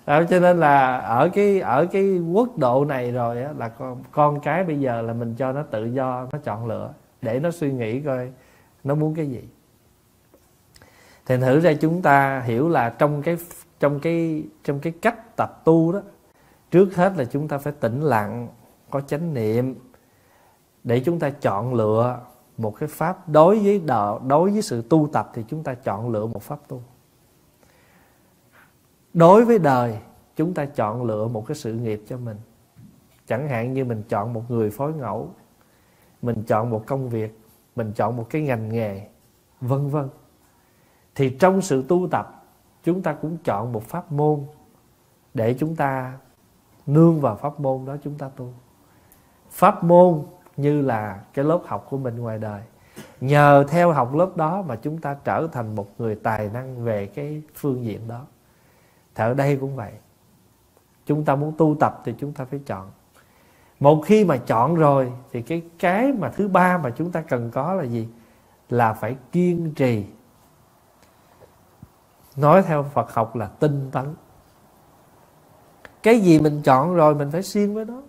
À, cho nên là ở cái ở cái quốc độ này rồi á, là con con cái bây giờ là mình cho nó tự do nó chọn lựa để nó suy nghĩ coi nó muốn cái gì. Thì thử ra chúng ta hiểu là trong cái trong cái trong cái cách tập tu đó trước hết là chúng ta phải tĩnh lặng có chánh niệm để chúng ta chọn lựa một cái pháp đối với đạo đối với sự tu tập thì chúng ta chọn lựa một pháp tu. Đối với đời, chúng ta chọn lựa một cái sự nghiệp cho mình. Chẳng hạn như mình chọn một người phối ngẫu, mình chọn một công việc, mình chọn một cái ngành nghề, vân vân. Thì trong sự tu tập, chúng ta cũng chọn một pháp môn để chúng ta nương vào pháp môn đó chúng ta tu. Pháp môn như là cái lớp học của mình ngoài đời. Nhờ theo học lớp đó mà chúng ta trở thành một người tài năng về cái phương diện đó. Thì ở đây cũng vậy. Chúng ta muốn tu tập thì chúng ta phải chọn. Một khi mà chọn rồi thì cái cái mà thứ ba mà chúng ta cần có là gì? Là phải kiên trì. Nói theo phật học là tinh tấn. Cái gì mình chọn rồi mình phải siêng với nó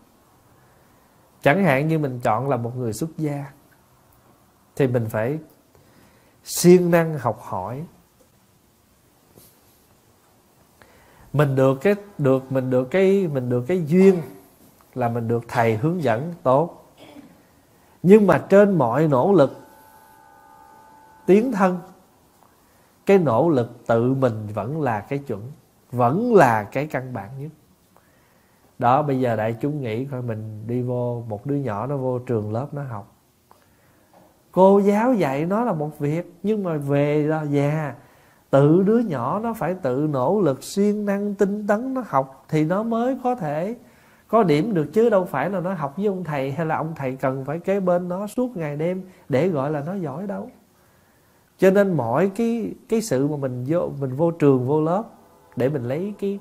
chẳng hạn như mình chọn là một người xuất gia, thì mình phải siêng năng học hỏi. Mình được cái, được, mình được cái, mình được cái duyên là mình được thầy hướng dẫn tốt. Nhưng mà trên mọi nỗ lực tiến thân, cái nỗ lực tự mình vẫn là cái chuẩn, vẫn là cái căn bản nhất đó, bây giờ đại chúng nghĩ coi mình đi vô, một đứa nhỏ nó vô trường lớp nó học. Cô giáo dạy nó là một việc, nhưng mà về ra già. Tự đứa nhỏ nó phải tự nỗ lực, siêng năng, tinh tấn nó học thì nó mới có thể có điểm được, chứ đâu phải là nó học với ông thầy hay là ông thầy cần phải kế bên nó suốt ngày đêm để gọi là nó giỏi đâu. Cho nên mọi cái cái sự mà mình vô mình vô trường, vô lớp để mình lấy cái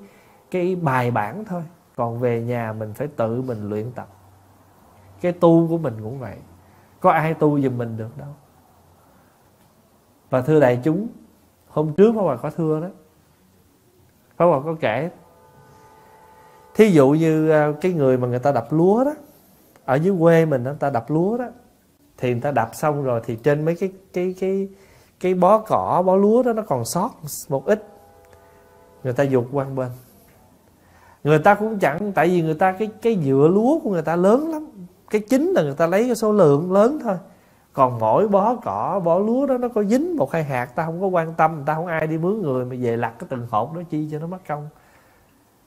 cái bài bản thôi còn về nhà mình phải tự mình luyện tập. Cái tu của mình cũng vậy. Có ai tu giùm mình được đâu. Và thưa đại chúng, hôm trước Pháp Hòa có thưa đó. Pháp Hòa có kể. Thí dụ như à, cái người mà người ta đập lúa đó, ở dưới quê mình người ta đập lúa đó, thì người ta đập xong rồi thì trên mấy cái cái cái cái bó cỏ, bó lúa đó nó còn sót một ít. Người ta dục qua bên người ta cũng chẳng, tại vì người ta cái cái dựa lúa của người ta lớn lắm. Cái chính là người ta lấy cái số lượng lớn thôi. Còn mỗi bó cỏ, bó lúa đó, nó có dính một hai hạt, ta không có quan tâm người ta không ai đi mướn người mà về lặt cái từng hột đó chi cho nó mất công.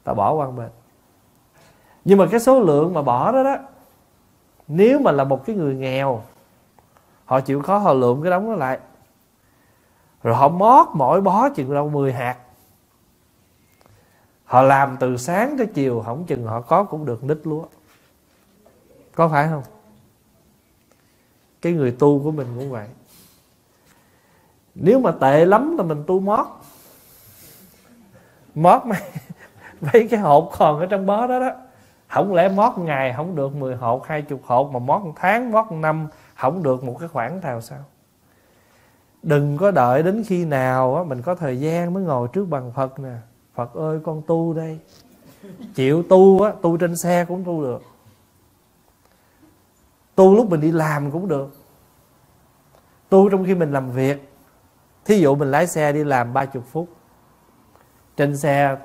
Ta bỏ qua mình nhưng mà cái số lượng mà bỏ đó đó, nếu mà là một cái người nghèo, họ chịu khó họ lượm cái đống đó lại. Rồi họ mót mỗi bó chừng đâu 10 hạt họ làm từ sáng tới chiều không chừng họ có cũng được nít lúa. Có phải không? Cái người tu của mình cũng vậy. Nếu mà tệ lắm là mình tu mót. Mót mấy, mấy cái hộp còn ở trong bó đó đó. Không lẽ mót ngày không được 10 hộp hai chục hộp mà mót một tháng mót một năm không được một cái khoản nào sao? Đừng có đợi đến khi nào á, mình có thời gian mới ngồi trước bằng phật nè phật ơi con tu đây. Chịu tu á tu trên xe cũng tu được. Tu lúc mình đi làm cũng được. Tu trong khi mình làm việc. Thí dụ mình lái xe đi làm ba chục phút. Trên xe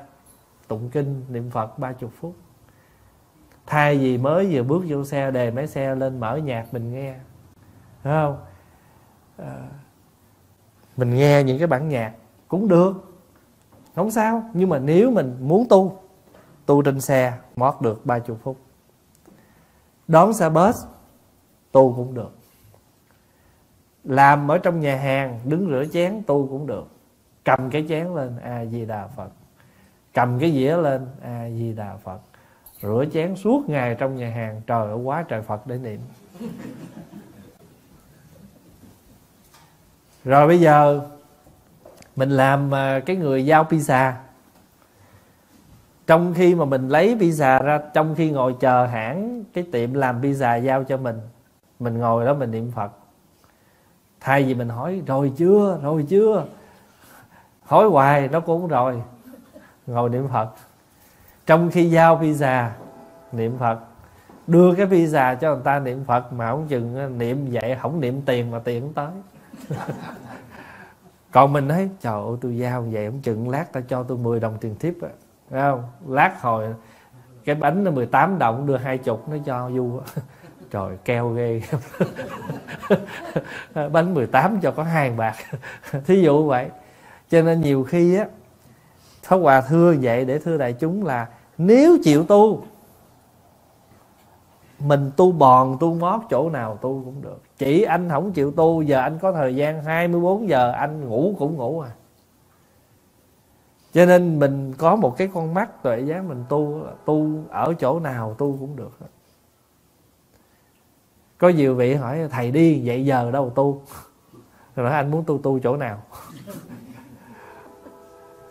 tụng kinh niệm phật ba chục phút. Thay vì mới vừa bước vô xe đề máy xe lên mở nhạc mình nghe. Đúng không? À, mình nghe những cái bản nhạc cũng được không sao, nhưng mà nếu mình muốn tu tu trên xe, mót được ba chục phút. Đón xe bus, tu cũng được. Làm ở trong nhà hàng, đứng rửa chén, tu cũng được. Cầm cái chén lên a di đà phật. Cầm cái dĩa lên a di đà phật. Rửa chén suốt ngày trong nhà hàng, trời ơi, quá trời phật để niệm. Rồi bây giờ mình làm à, cái người giao pizza. Trong khi mà mình lấy pizza ra, trong khi ngồi chờ hãng cái tiệm làm pizza giao cho mình mình ngồi đó mình niệm phật. Thay vì mình hỏi, rồi chưa? Rồi chưa? Hỏi hoài, nó cũng rồi. Ngồi niệm phật. Trong khi giao pizza, niệm phật. Đưa cái visa cho người ta niệm phật mà không chừng à, niệm vậy không niệm tiền mà tiền không tới. còn mình nói trời ơi, tôi giao vậy không chừng lát ta cho tôi 10 đồng tiền tiếp á. Không? Lát hồi cái bánh nó 18 đồng, đưa hai chục nó cho du trời, keo ghê. Bánh 18 cho có hai bạc. Thí dụ vậy. Cho nên nhiều khi á, Pháp Hòa thưa vậy để thưa đại chúng là nếu chịu tu mình tu bòn, tu mót chỗ nào tu cũng được. Chỉ anh không chịu tu, giờ anh có thời gian 24 giờ, anh ngủ cũng ngủ à. Cho nên mình có một cái con mắt tuệ giác mình tu tu ở chỗ nào tu cũng được có nhiều vị hỏi, thầy đi vậy giờ đâu tu? Rồi anh muốn tu tu chỗ nào?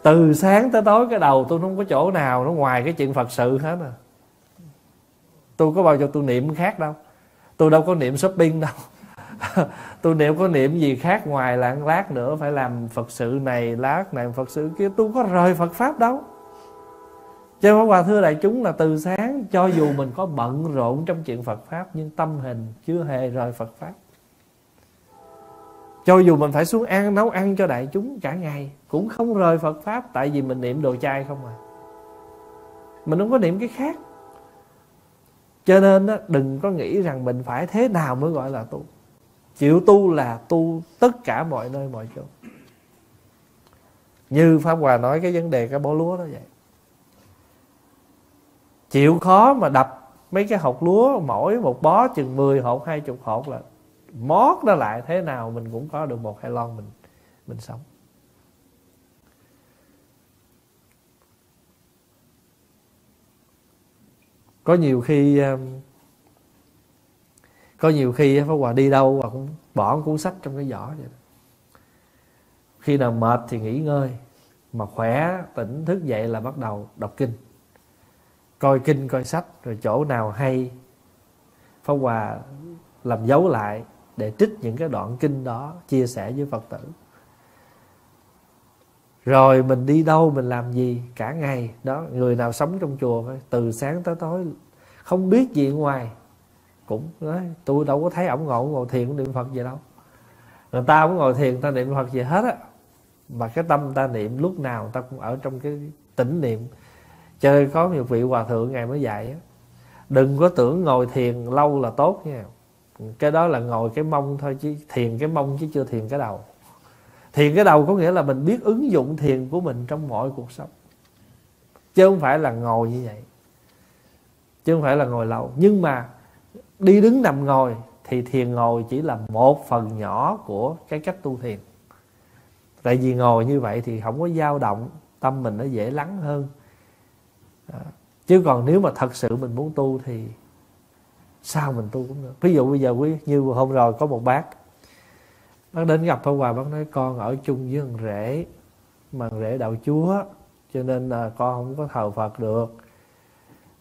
Từ sáng tới tối cái đầu tôi không có chỗ nào, nó ngoài cái chuyện phật sự hết à tôi có bao giờ tôi niệm khác đâu. Tôi đâu có niệm shopping đâu. Tôi niệm có niệm gì khác ngoài là lát nữa phải làm phật sự này, lát này phật sự kia. Tôi có rời phật pháp đâu. Cho nên hòa thưa đại chúng là từ sáng, cho dù mình có bận rộn trong chuyện phật pháp, nhưng tâm hình chưa hề rời phật pháp. Cho dù mình phải xuống ăn, nấu ăn cho đại chúng cả ngày, cũng không rời phật pháp, tại vì mình niệm đồ chay không à. Mình không có niệm cái khác cho nên đó, đừng có nghĩ rằng mình phải thế nào mới gọi là tu. Chịu tu là tu tất cả mọi nơi mọi chỗ. Như pháp hòa nói cái vấn đề cái bó lúa đó vậy. Chịu khó mà đập mấy cái hột lúa mỗi một bó chừng 10 hột hai chục hột là mót nó lại thế nào mình cũng có được một hai lon mình mình sống. Có nhiều khi um, có nhiều khi Pháp Hòa đi đâu và cũng bỏ cuốn sách trong cái giỏ vậy khi nào mệt thì nghỉ ngơi, mà khỏe, tỉnh thức dậy là bắt đầu đọc kinh. Coi kinh, coi sách, rồi chỗ nào hay, Pháp Hòa làm dấu lại để trích những cái đoạn kinh đó, chia sẻ với Phật tử rồi mình đi đâu, mình làm gì? Cả ngày. Đó, người nào sống trong chùa phải từ sáng tới tối không biết gì ngoài. Cũng nói, tôi đâu có thấy ổng ngồi ngồi thiền, niệm phật gì đâu. Người ta cũng ngồi thiền, ta niệm phật gì hết á. Mà cái tâm ta niệm lúc nào ta cũng ở trong cái tĩnh niệm. Chơi có nhiều vị hòa thượng ngày mới dạy á, đừng có tưởng ngồi thiền lâu là tốt nha. Cái đó là ngồi cái mông thôi chứ, thiền cái mông chứ chưa thiền cái đầu thiền cái đầu có nghĩa là mình biết ứng dụng thiền của mình trong mọi cuộc sống. Chứ không phải là ngồi như vậy. Chứ không phải là ngồi lâu. Nhưng mà đi đứng nằm ngồi thì thiền ngồi chỉ là một phần nhỏ của cái cách tu thiền. Tại vì ngồi như vậy thì không có dao động tâm mình nó dễ lắng hơn. À, chứ còn nếu mà thật sự mình muốn tu thì sao mình tu cũng được. Ví dụ bây giờ quý như hôm rồi có một bác bác đến gặp Pháp Hòa, bác nói, con ở chung với thằng rể, mà rể đạo chúa, cho nên là con không có thờ Phật được.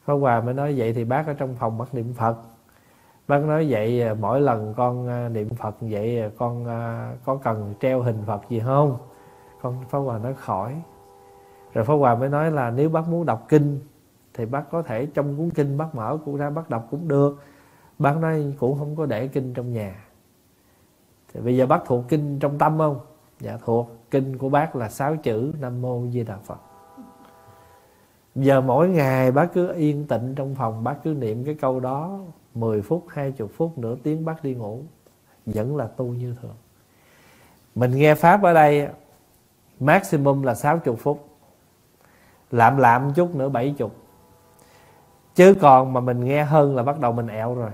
Pháp Hòa mới nói, vậy thì bác ở trong phòng bác niệm Phật. Bác nói, vậy mỗi lần con à, niệm Phật vậy con à, có cần treo hình Phật gì không? Con, Pháp Hòa nói, khỏi. Rồi Pháp Hòa mới nói là, nếu bác muốn đọc kinh, thì bác có thể trong cuốn kinh bác mở cũng ra bác đọc cũng được. Bác nói, cũng không có để kinh trong nhà thì bây giờ bác thuộc kinh trong tâm không? Dạ thuộc. Kinh của bác là sáu chữ nam mô di đà phật. Giờ mỗi ngày bác cứ yên tĩnh trong phòng, bác cứ niệm cái câu đó 10 phút 20 phút nửa tiếng bác đi ngủ. Vẫn là tu như thường. Mình nghe pháp ở đây, maximum là 60 phút. Lạm lạm chút nữa 70 chứ còn mà mình nghe hơn là bắt đầu mình ẹo rồi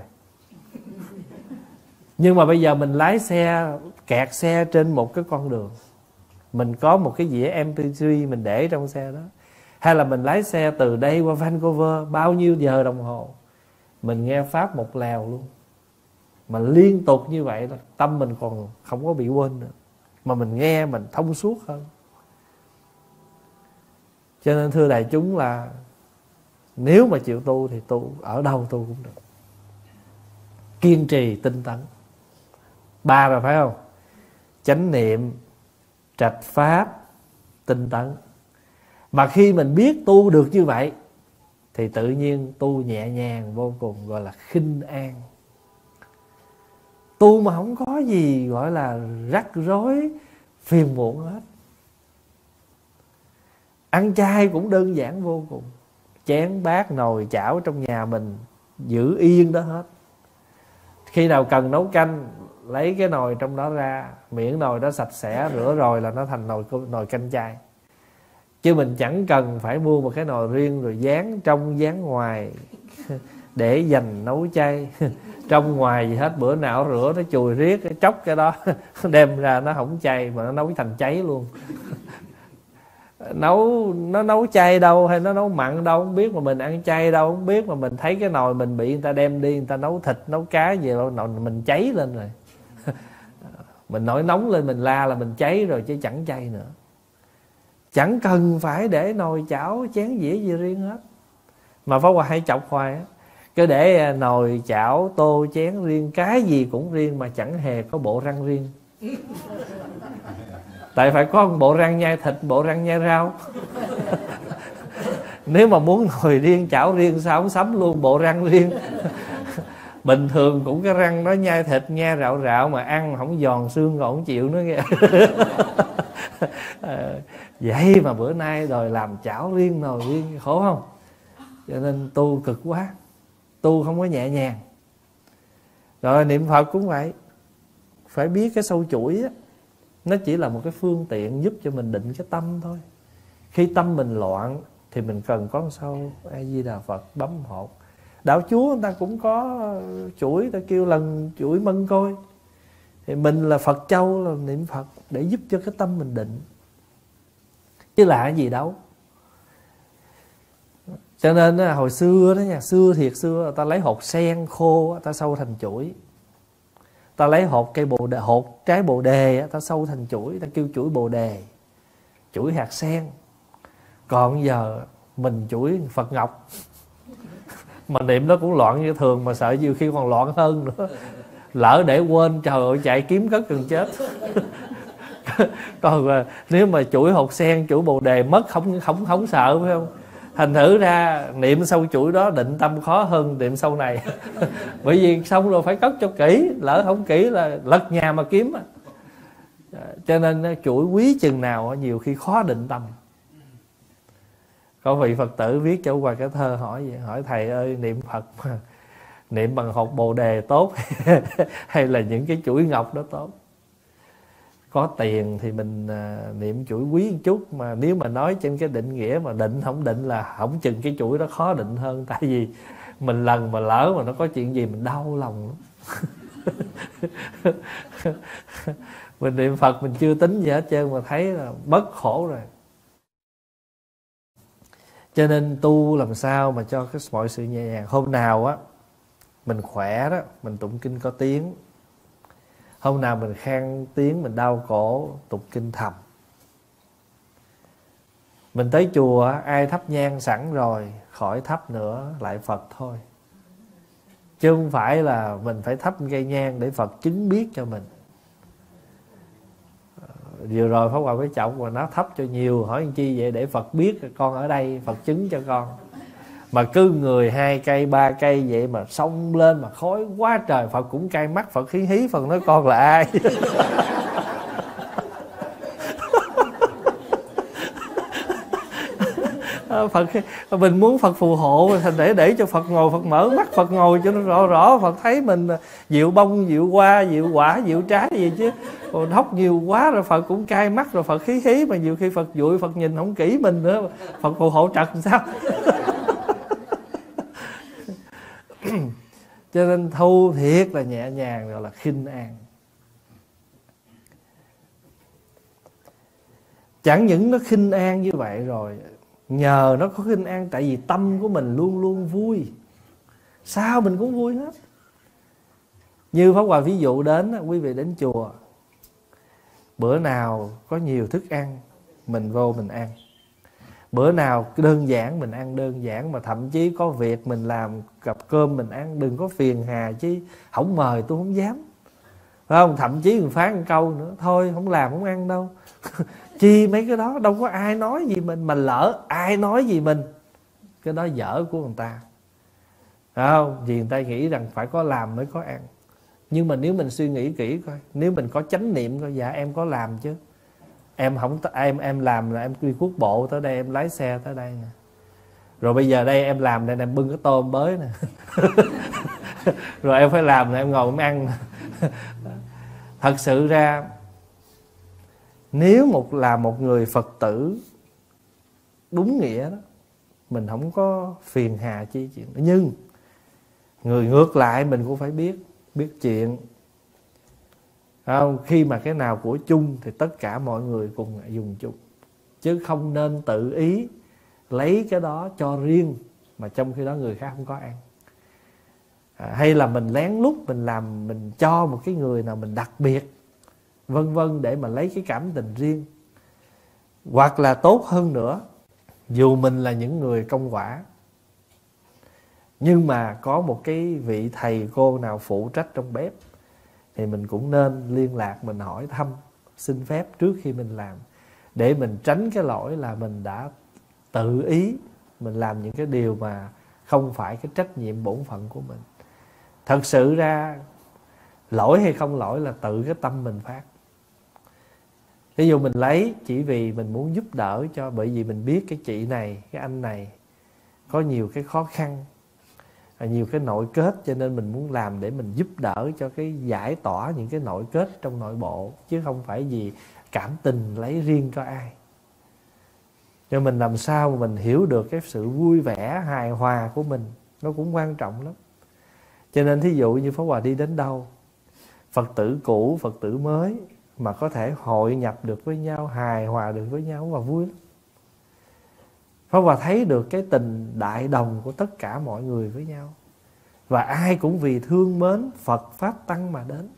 nhưng mà bây giờ mình lái xe, kẹt xe trên một cái con đường. Mình có một cái dĩa mp3 mình để trong xe đó. Hay là mình lái xe từ đây qua Vancouver, bao nhiêu giờ đồng hồ. Mình nghe pháp một lèo luôn. Mà liên tục như vậy là tâm mình còn không có bị quên nữa. Mà mình nghe, mình thông suốt hơn. Cho nên thưa đại chúng là nếu mà chịu tu thì tu, ở đâu tu cũng được. Kiên trì tinh tấn ba rồi phải không? Chánh niệm, trạch pháp, tinh tấn. Mà khi mình biết tu được như vậy, thì tự nhiên tu nhẹ nhàng vô cùng, gọi là khinh an. Tu mà không có gì gọi là rắc rối, phiền muộn hết. Ăn chay cũng đơn giản vô cùng. Chén bát nồi chảo trong nhà mình giữ yên đó hết. Khi nào cần nấu canh lấy cái nồi trong đó ra, miễn nồi đó sạch sẽ, rửa rồi là nó thành nồi nồi canh chay chứ mình chẳng cần phải mua một cái nồi riêng rồi dán trong, dán ngoài để dành nấu chay. Trong ngoài gì hết, bữa nào rửa nó chùi riết cái chốc cái đó, đem ra nó không chay mà nó nấu thành cháy luôn. Nấu, nó nấu chay đâu hay nó nấu mặn đâu không biết, mà mình ăn chay đâu không biết, mà mình thấy cái nồi mình bị người ta đem đi, người ta nấu thịt, nấu cá gì đâu, nồi mình cháy lên rồi. mình nổi nóng lên mình la là mình cháy rồi chứ chẳng chay nữa. Chẳng cần phải để nồi chảo chén dĩa gì riêng hết. Mà phá hòa hay chọc hoài á cứ để à, nồi chảo tô chén riêng cái gì cũng riêng mà chẳng hề có bộ răng riêng. Tại phải có một bộ răng nhai thịt bộ răng nhai rau. Nếu mà muốn nồi riêng chảo riêng sao không sắm luôn bộ răng riêng bình thường cũng cái răng nó nhai thịt nha rạo rạo mà ăn không giòn xương còn không chịu nữa nghe. Ờ, vậy mà bữa nay đòi làm chảo riêng nồi riêng, khổ không? Cho nên tu cực quá, tu không có nhẹ nhàng. Rồi niệm phật cũng vậy. Phải biết cái sâu chuỗi á, nó chỉ là một cái phương tiện giúp cho mình định cái tâm thôi. Khi tâm mình loạn thì mình cần có sâu a di đà phật bấm hột đạo chúa người ta cũng có chuỗi, ta kêu lần chuỗi mân côi thì mình là phật, châu là niệm phật để giúp cho cái tâm mình định. Chứ lạ gì đâu. Cho nên hồi xưa đó nha, xưa thiệt xưa, ta lấy hột sen khô ta sâu thành chuỗi. Ta lấy hột cây bồ đề, hột trái bồ đề ta sâu thành chuỗi, ta kêu chuỗi bồ đề, chuỗi hạt sen. Còn giờ mình chuỗi phật ngọc mà niệm nó cũng loạn như thường mà sợ nhiều khi còn loạn hơn nữa. Lỡ để quên, trời ơi, chạy kiếm cất gần chết. Còn à, nếu mà chuỗi hột sen, chuỗi bồ đề mất, không không không sợ, phải không? Thành thử ra, niệm sâu chuỗi đó, định tâm khó hơn niệm sâu này. Bởi vì xong rồi phải cất cho kỹ, lỡ không kỹ là lật nhà mà kiếm cho nên à, chuỗi quý chừng nào nhiều khi khó định tâm có vị phật tử viết cho qua cái thơ hỏi vậy hỏi thầy ơi niệm phật niệm bằng hột bồ đề tốt hay là những cái chuỗi ngọc đó tốt? Có tiền thì mình à, niệm chuỗi quý một chút mà nếu mà nói trên cái định nghĩa mà định không định là không chừng cái chuỗi đó khó định hơn. Tại vì mình lần mà lỡ mà nó có chuyện gì mình đau lòng lắm. Mình niệm phật mình chưa tính gì hết trơn mà thấy là bất khổ rồi cho nên tu làm sao mà cho cái mọi sự nhẹ nhàng. Hôm nào á, mình khỏe đó, mình tụng kinh có tiếng. Hôm nào mình khen tiếng, mình đau cổ tụng kinh thầm. Mình tới chùa, ai thắp nhang sẵn rồi, khỏi thắp nữa, lại phật thôi. Chứ không phải là mình phải thắp cây nhang để phật chứng biết cho mình vừa rồi pháp hòa với chồng mà nó thấp cho nhiều, hỏi anh chi vậy? Để phật biết con ở đây, phật chứng cho con. Mà cứ người hai cây, ba cây vậy mà xông lên mà khói quá trời, phật cũng cay mắt, phật khí hí, Phật nói con là ai? Ờ, Phật, mình muốn Phật phù hộ thành để để cho Phật ngồi, Phật mở mắt, Phật ngồi cho nó rõ rõ. Phật thấy mình à, dịu bông, dịu hoa, dịu quả, dịu trái gì chứ. Còn hóc nhiều quá rồi Phật cũng cay mắt rồi Phật khí khí mà nhiều khi Phật dụi, Phật nhìn không kỹ mình nữa. Phật phù hộ trật làm sao? Cho nên thu thiệt là nhẹ nhàng rồi là khinh an. Chẳng những nó khinh an như vậy rồi nhờ nó có khinh an, tại vì tâm của mình luôn luôn vui. Sao mình cũng vui hết như pháp hòa ví dụ đến quý vị đến chùa, bữa nào có nhiều thức ăn, mình vô mình ăn. Bữa nào đơn giản mình ăn, đơn giản mà thậm chí có việc mình làm, cặp cơm mình ăn, đừng có phiền hà chứ không mời, tôi không dám. Phải không? Thậm chí mình phán một câu nữa, thôi không làm không ăn đâu. chi mấy cái đó, đâu có ai nói gì mình, mà lỡ ai nói gì mình, cái đó dở của người ta. Phải không? Vì người ta nghĩ rằng phải có làm mới có ăn. Nhưng mà nếu mình suy nghĩ kỹ coi, nếu mình có chánh niệm coi dạ em có làm chứ. Em không em em làm là em đi quốc bộ tới đây, em lái xe tới đây nè. Rồi bây giờ đây em làm đây em bưng cái tôm bới nè. Rồi em phải làm là em ngồi em ăn thật sự ra nếu một là một người phật tử đúng nghĩa đó mình không có phiền hà chi chuyện đó. nhưng người ngược lại mình cũng phải biết biết chuyện không? khi mà cái nào của chung thì tất cả mọi người cùng dùng chung chứ không nên tự ý lấy cái đó cho riêng mà trong khi đó người khác không có ăn à, hay là mình lén lút mình làm mình cho một cái người nào mình đặc biệt vân vân để mà lấy cái cảm tình riêng. Hoặc là tốt hơn nữa, dù mình là những người công quả, nhưng mà có một cái vị thầy cô nào phụ trách trong bếp, thì mình cũng nên liên lạc, mình hỏi thăm, xin phép trước khi mình làm, để mình tránh cái lỗi là mình đã tự ý, mình làm những cái điều mà không phải cái trách nhiệm bổn phận của mình. Thật sự ra, lỗi hay không lỗi là tự cái tâm mình phát ví dụ mình lấy chỉ vì mình muốn giúp đỡ cho bởi vì mình biết cái chị này, cái anh này có nhiều cái khó khăn à, nhiều cái nội kết cho nên mình muốn làm để mình giúp đỡ cho cái giải tỏa những cái nội kết trong nội bộ, chứ không phải vì cảm tình lấy riêng cho ai. Cho mình làm sao mình hiểu được cái sự vui vẻ, hài hòa của mình, nó cũng quan trọng lắm. Cho nên thí dụ như pháp hòa đi đến đâu, phật tử cũ, phật tử mới mà có thể hội nhập được với nhau, hài hòa được với nhau và vui lắm. Pháp Hòa thấy được cái tình đại đồng của tất cả mọi người với nhau. Và ai cũng vì thương mến Phật Pháp Tăng mà đến.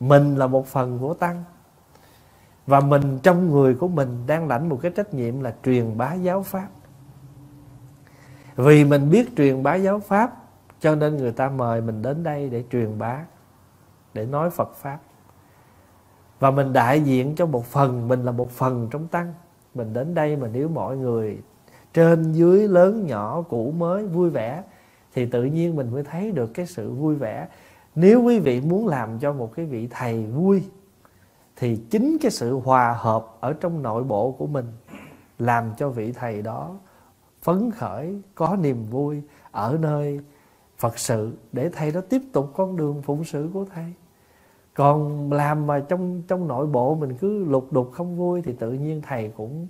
Mình là một phần của Tăng. Và mình trong người của mình đang lãnh một cái trách nhiệm là truyền bá giáo Pháp. Vì mình biết truyền bá giáo Pháp, Cho nên người ta mời mình đến đây để truyền bá, Để nói Phật Pháp. Và mình đại diện cho một phần, Mình là một phần trong Tăng. Mình đến đây mà nếu mọi người trên dưới lớn nhỏ cũ mới vui vẻ, thì tự nhiên mình mới thấy được cái sự vui vẻ. Nếu quý vị muốn làm cho một cái vị thầy vui, thì chính cái sự hòa hợp ở trong nội bộ của mình làm cho vị thầy đó phấn khởi, có niềm vui ở nơi phật sự để thầy đó tiếp tục con đường phụng sự của thầy còn làm mà trong trong nội bộ mình cứ lục đục không vui thì tự nhiên thầy cũng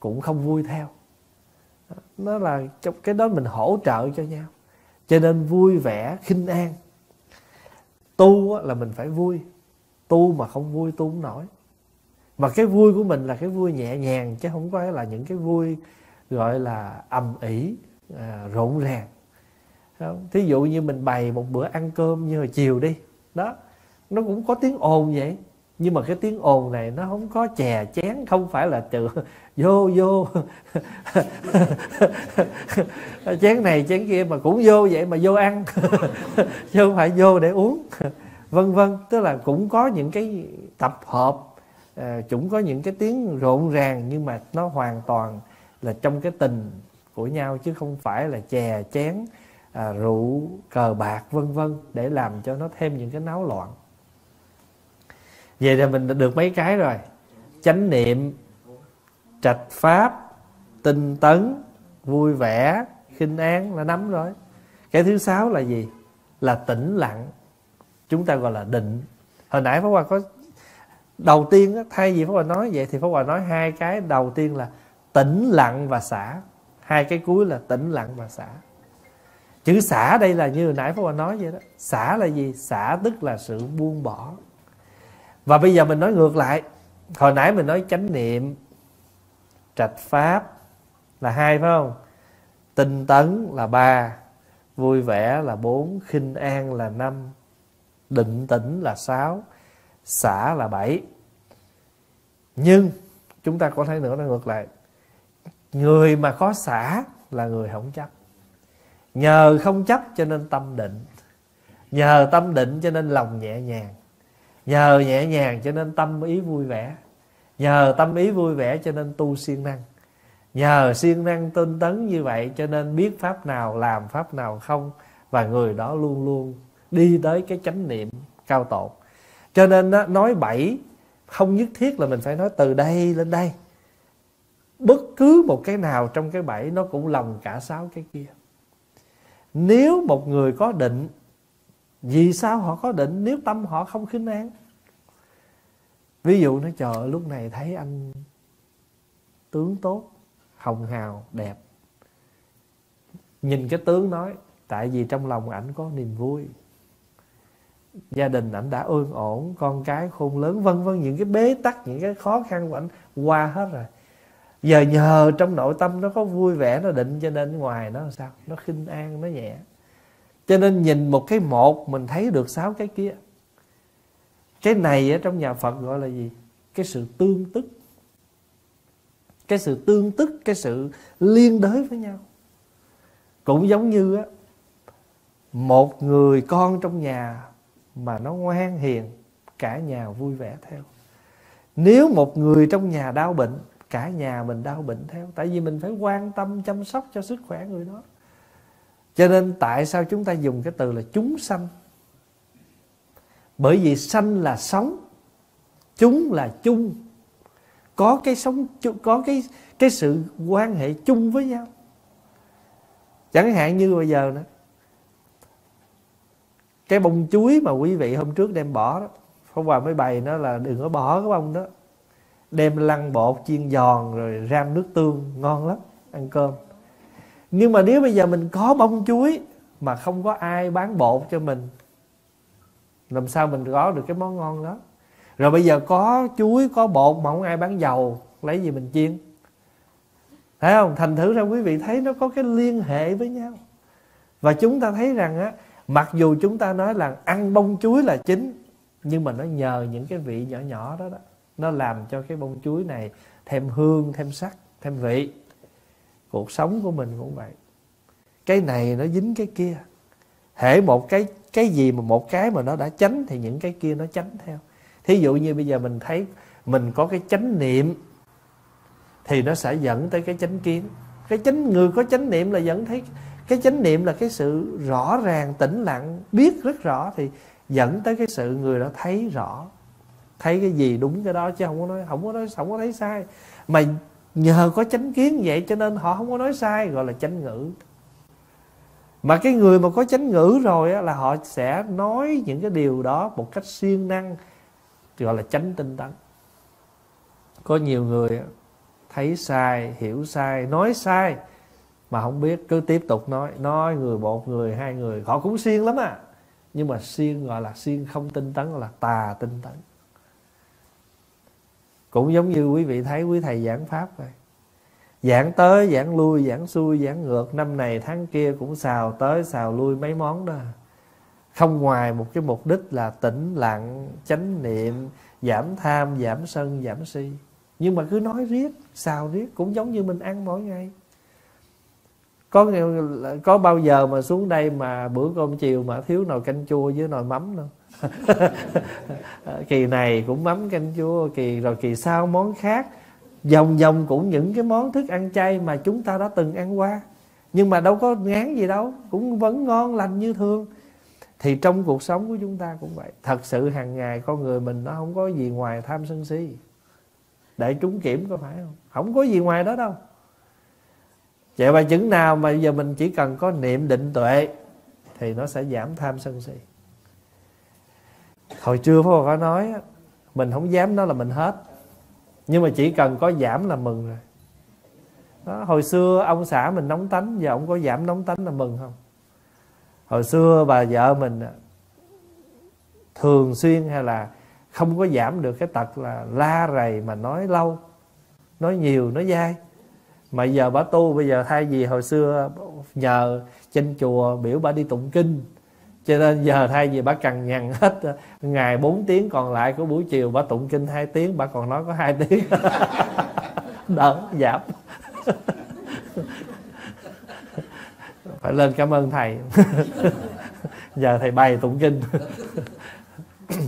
cũng không vui theo. Nó là trong cái đó mình hỗ trợ cho nhau. Cho nên vui vẻ khinh an. Tu là mình phải vui. Tu mà không vui tu không nổi. Mà cái vui của mình là cái vui nhẹ nhàng chứ không có là những cái vui gọi là ầm ĩ à, rộn ràng. Không? thí dụ như mình bày một bữa ăn cơm như hồi chiều đi. Đó nó cũng có tiếng ồn vậy. Nhưng mà cái tiếng ồn này nó không có chè chén không phải là từ vô vô. Chén này chén kia mà cũng vô vậy mà vô ăn. Chứ không phải vô để uống. Vân vân tức là cũng có những cái tập hợp à, cũng có những cái tiếng rộn ràng nhưng mà nó hoàn toàn là trong cái tình của nhau chứ không phải là chè chén à, rượu cờ bạc vân vân để làm cho nó thêm những cái náo loạn vậy là mình đã được mấy cái rồi? Chánh niệm, trạch pháp, tinh tấn, vui vẻ, khinh an là nắm rồi. Cái thứ sáu là gì? Là tĩnh lặng. Chúng ta gọi là định. Hồi nãy pháp hòa có, đầu tiên thay vì pháp hòa nói vậy thì pháp hòa nói hai cái. Đầu tiên là tĩnh lặng và xả. Hai cái cuối là tĩnh lặng và xả. Chữ xả đây là như hồi nãy pháp hòa nói vậy đó. Xả là gì? Xả tức là sự buông bỏ và bây giờ mình nói ngược lại. Hồi nãy mình nói chánh niệm, trạch pháp là hai, phải không? Tinh tấn là ba, vui vẻ là bốn, khinh an là năm, định tĩnh là sáu, xả là bảy. Nhưng chúng ta có thấy nữa, nó ngược lại. Người mà có xả là người không chấp. Nhờ không chấp cho nên tâm định. Nhờ tâm định cho nên lòng nhẹ nhàng nhờ nhẹ nhàng cho nên tâm ý vui vẻ. Nhờ tâm ý vui vẻ cho nên tu siêng năng. Nhờ siêng năng tinh tấn như vậy cho nên biết pháp nào làm pháp nào không và người đó luôn luôn đi tới cái chánh niệm cao tột. Cho nên đó, nói bảy không nhất thiết là mình phải nói từ đây lên đây. Bất cứ một cái nào trong cái bảy nó cũng lòng cả sáu cái kia. Nếu một người có định vì sao họ có định nếu tâm họ không khinh an? Ví dụ nó chờ lúc này thấy anh tướng tốt, hồng hào, đẹp. Nhìn cái tướng nói, tại vì trong lòng ảnh có niềm vui. Gia đình ảnh đã ương ổn, con cái khôn lớn, vân vân, những cái bế tắc, những cái khó khăn của ảnh qua hết rồi. Giờ nhờ trong nội tâm nó có vui vẻ, nó định cho nên ngoài nó làm sao? Nó khinh an, nó nhẹ cho nên nhìn một cái một, mình thấy được sáu cái kia. Cái này ở trong nhà phật gọi là gì? Cái sự tương tức. Cái sự tương tức, cái sự liên đới với nhau. Cũng giống như á, một người con trong nhà mà nó ngoan hiền, cả nhà vui vẻ theo. Nếu một người trong nhà đau bệnh, cả nhà mình đau bệnh theo. Tại vì mình phải quan tâm chăm sóc cho sức khỏe người đó cho nên tại sao chúng ta dùng cái từ là chúng sanh? Bởi vì sanh là sống, chúng là chung. Có cái sống có cái cái sự quan hệ chung với nhau. Chẳng hạn như bây giờ nữa cái bông chuối mà quý vị hôm trước đem bỏ đó, Hôm qua mới bày nó là đừng có bỏ cái bông đó. Đem lăn bột chiên giòn rồi ram nước tương, ngon lắm, ăn cơm nhưng mà nếu bây giờ mình có bông chuối mà không có ai bán bột cho mình, làm sao mình có được cái món ngon đó? Rồi bây giờ có chuối, có bột mà không ai bán dầu, lấy gì mình chiên? Thấy không? Thành thử ra quý vị thấy nó có cái liên hệ với nhau. Và chúng ta thấy rằng á, mặc dù chúng ta nói là ăn bông chuối là chính, nhưng mà nó nhờ những cái vị nhỏ nhỏ đó đó. Nó làm cho cái bông chuối này thêm hương, thêm sắc, thêm vị cuộc sống của mình cũng vậy. Cái này nó dính cái kia. Hễ một cái cái gì mà một cái mà nó đã tránh thì những cái kia nó tránh theo. Thí dụ như bây giờ mình thấy mình có cái chánh niệm thì nó sẽ dẫn tới cái chánh kiến. Cái chánh, người có chánh niệm là dẫn thấy, cái chánh niệm là cái sự rõ ràng, tĩnh lặng, biết rất rõ thì dẫn tới cái sự người đó thấy rõ. Thấy cái gì đúng cái đó chứ không có nói, không có nói, không có thấy sai. Mà nhờ có chánh kiến vậy cho nên họ không có nói sai gọi là chánh ngữ. Mà cái người mà có chánh ngữ rồi á, là họ sẽ nói những cái điều đó một cách siêng năng gọi là chánh tinh tấn. Có nhiều người thấy sai hiểu sai nói sai mà không biết cứ tiếp tục nói. Nói người một người hai người họ cũng siêng lắm à nhưng mà siêng gọi là siêng không tinh tấn gọi là tà tinh tấn cũng giống như quý vị thấy, quý thầy giảng pháp vậy. Giảng tới, giảng lui, giảng xuôi, giảng ngược. Năm này, tháng kia cũng xào tới, xào lui mấy món đó. Không ngoài một cái mục đích là tĩnh lặng, chánh niệm, giảm tham, giảm sân, giảm si. Nhưng mà cứ nói riết, xào riết cũng giống như mình ăn mỗi ngày. Có có bao giờ mà xuống đây mà bữa cơm chiều mà thiếu nồi canh chua với nồi mắm đâu? kỳ này cũng mắm canh chua, kỳ rồi kỳ sau món khác. Vòng vòng cũng những cái món thức ăn chay mà chúng ta đã từng ăn qua. Nhưng mà đâu có ngán gì đâu, cũng vẫn ngon, lành như thường. Thì trong cuộc sống của chúng ta cũng vậy. Thật sự hàng ngày con người mình nó không có gì ngoài tham sân si. Để trúng kiểm có phải không? Không có gì ngoài đó đâu. Vậy mà chứng nào mà giờ mình chỉ cần có niệm định tuệ thì nó sẽ giảm tham sân si hồi trưa Pháp có nói mình không dám nói là mình hết. Nhưng mà chỉ cần có giảm là mừng rồi. Đó, hồi xưa ông xã mình nóng tánh giờ ông có giảm nóng tánh là mừng không? Hồi xưa bà vợ mình thường xuyên hay là không có giảm được cái tật là la rầy mà nói lâu nói nhiều nói dai. Mà giờ bà tu bây giờ thay vì hồi xưa nhờ trên chùa biểu bà đi tụng kinh cho nên giờ thay vì bà cằn nhằn hết, ngày 4 tiếng còn lại của buổi chiều, bà tụng kinh 2 tiếng, bà còn nói có 2 tiếng. Đỡ, giảm. Phải lên cảm ơn thầy. Giờ thầy bày tụng kinh.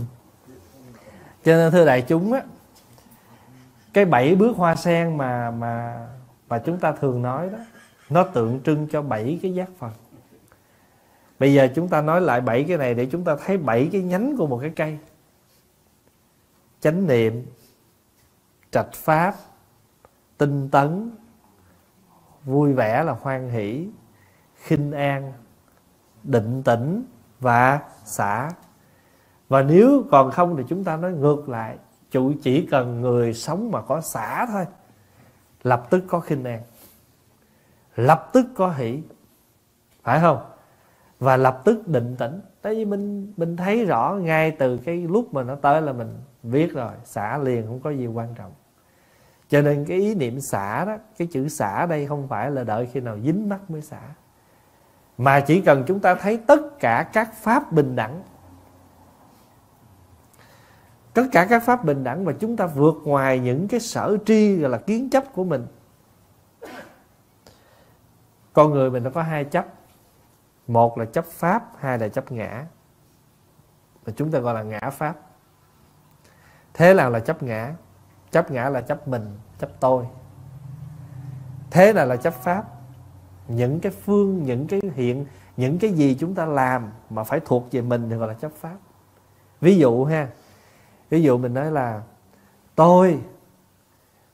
Cho nên thưa đại chúng á, cái bảy bước hoa sen mà mà mà chúng ta thường nói đó, nó tượng trưng cho bảy cái giác phần bây giờ chúng ta nói lại bảy cái này để chúng ta thấy bảy cái nhánh của một cái cây. Chánh niệm, trạch pháp, tinh tấn, vui vẻ là hoan hỷ, khinh an, định tĩnh và xả. Và nếu còn không thì chúng ta nói ngược lại, chủ chỉ cần người sống mà có xả thôi, lập tức có khinh an, lập tức có hỷ. Phải không? Và lập tức định tĩnh. Tại vì mình mình thấy rõ ngay từ cái lúc mà nó tới là mình biết rồi, xả liền, không có gì quan trọng. Cho nên cái ý niệm xả đó, cái chữ xả đây không phải là đợi khi nào dính mắt mới xả. Mà chỉ cần chúng ta thấy tất cả các pháp bình đẳng. Tất cả các pháp bình đẳng mà chúng ta vượt ngoài những cái sở tri gọi là kiến chấp của mình. Con người mình nó có hai chấp một là chấp pháp, hai là chấp ngã. Mà chúng ta gọi là ngã pháp. Thế nào là chấp ngã? Chấp ngã là chấp mình, chấp tôi. Thế nào là chấp pháp? Những cái phương, những cái hiện, những cái gì chúng ta làm mà phải thuộc về mình thì gọi là chấp pháp. Ví dụ ha, ví dụ mình nói là, tôi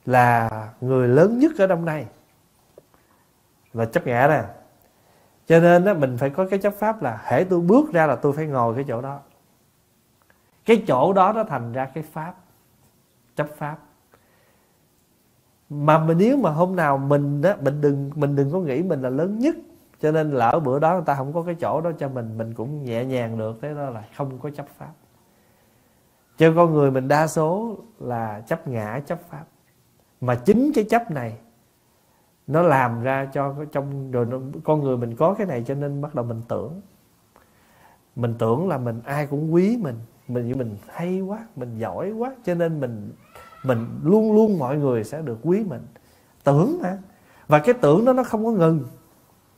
là người lớn nhất ở đông này. Là chấp ngã nè cho nên đó, mình phải có cái chấp pháp là hễ tôi bước ra là tôi phải ngồi cái chỗ đó. Cái chỗ đó nó thành ra cái pháp chấp pháp. Mà mình nếu mà hôm nào mình đó mình đừng mình đừng có nghĩ mình là lớn nhất cho nên lỡ bữa đó người ta không có cái chỗ đó cho mình mình cũng nhẹ nhàng được thế đó là không có chấp pháp. Cho con người mình đa số là chấp ngã chấp pháp. Mà chính cái chấp này nó làm ra cho trong rồi nó, con người mình có cái này cho nên bắt đầu mình tưởng. Mình tưởng là mình ai cũng quý mình mình như mình hay quá mình giỏi quá cho nên mình mình luôn luôn mọi người sẽ được quý mình. Tưởng mà. Và cái tưởng đó nó không có ngừng.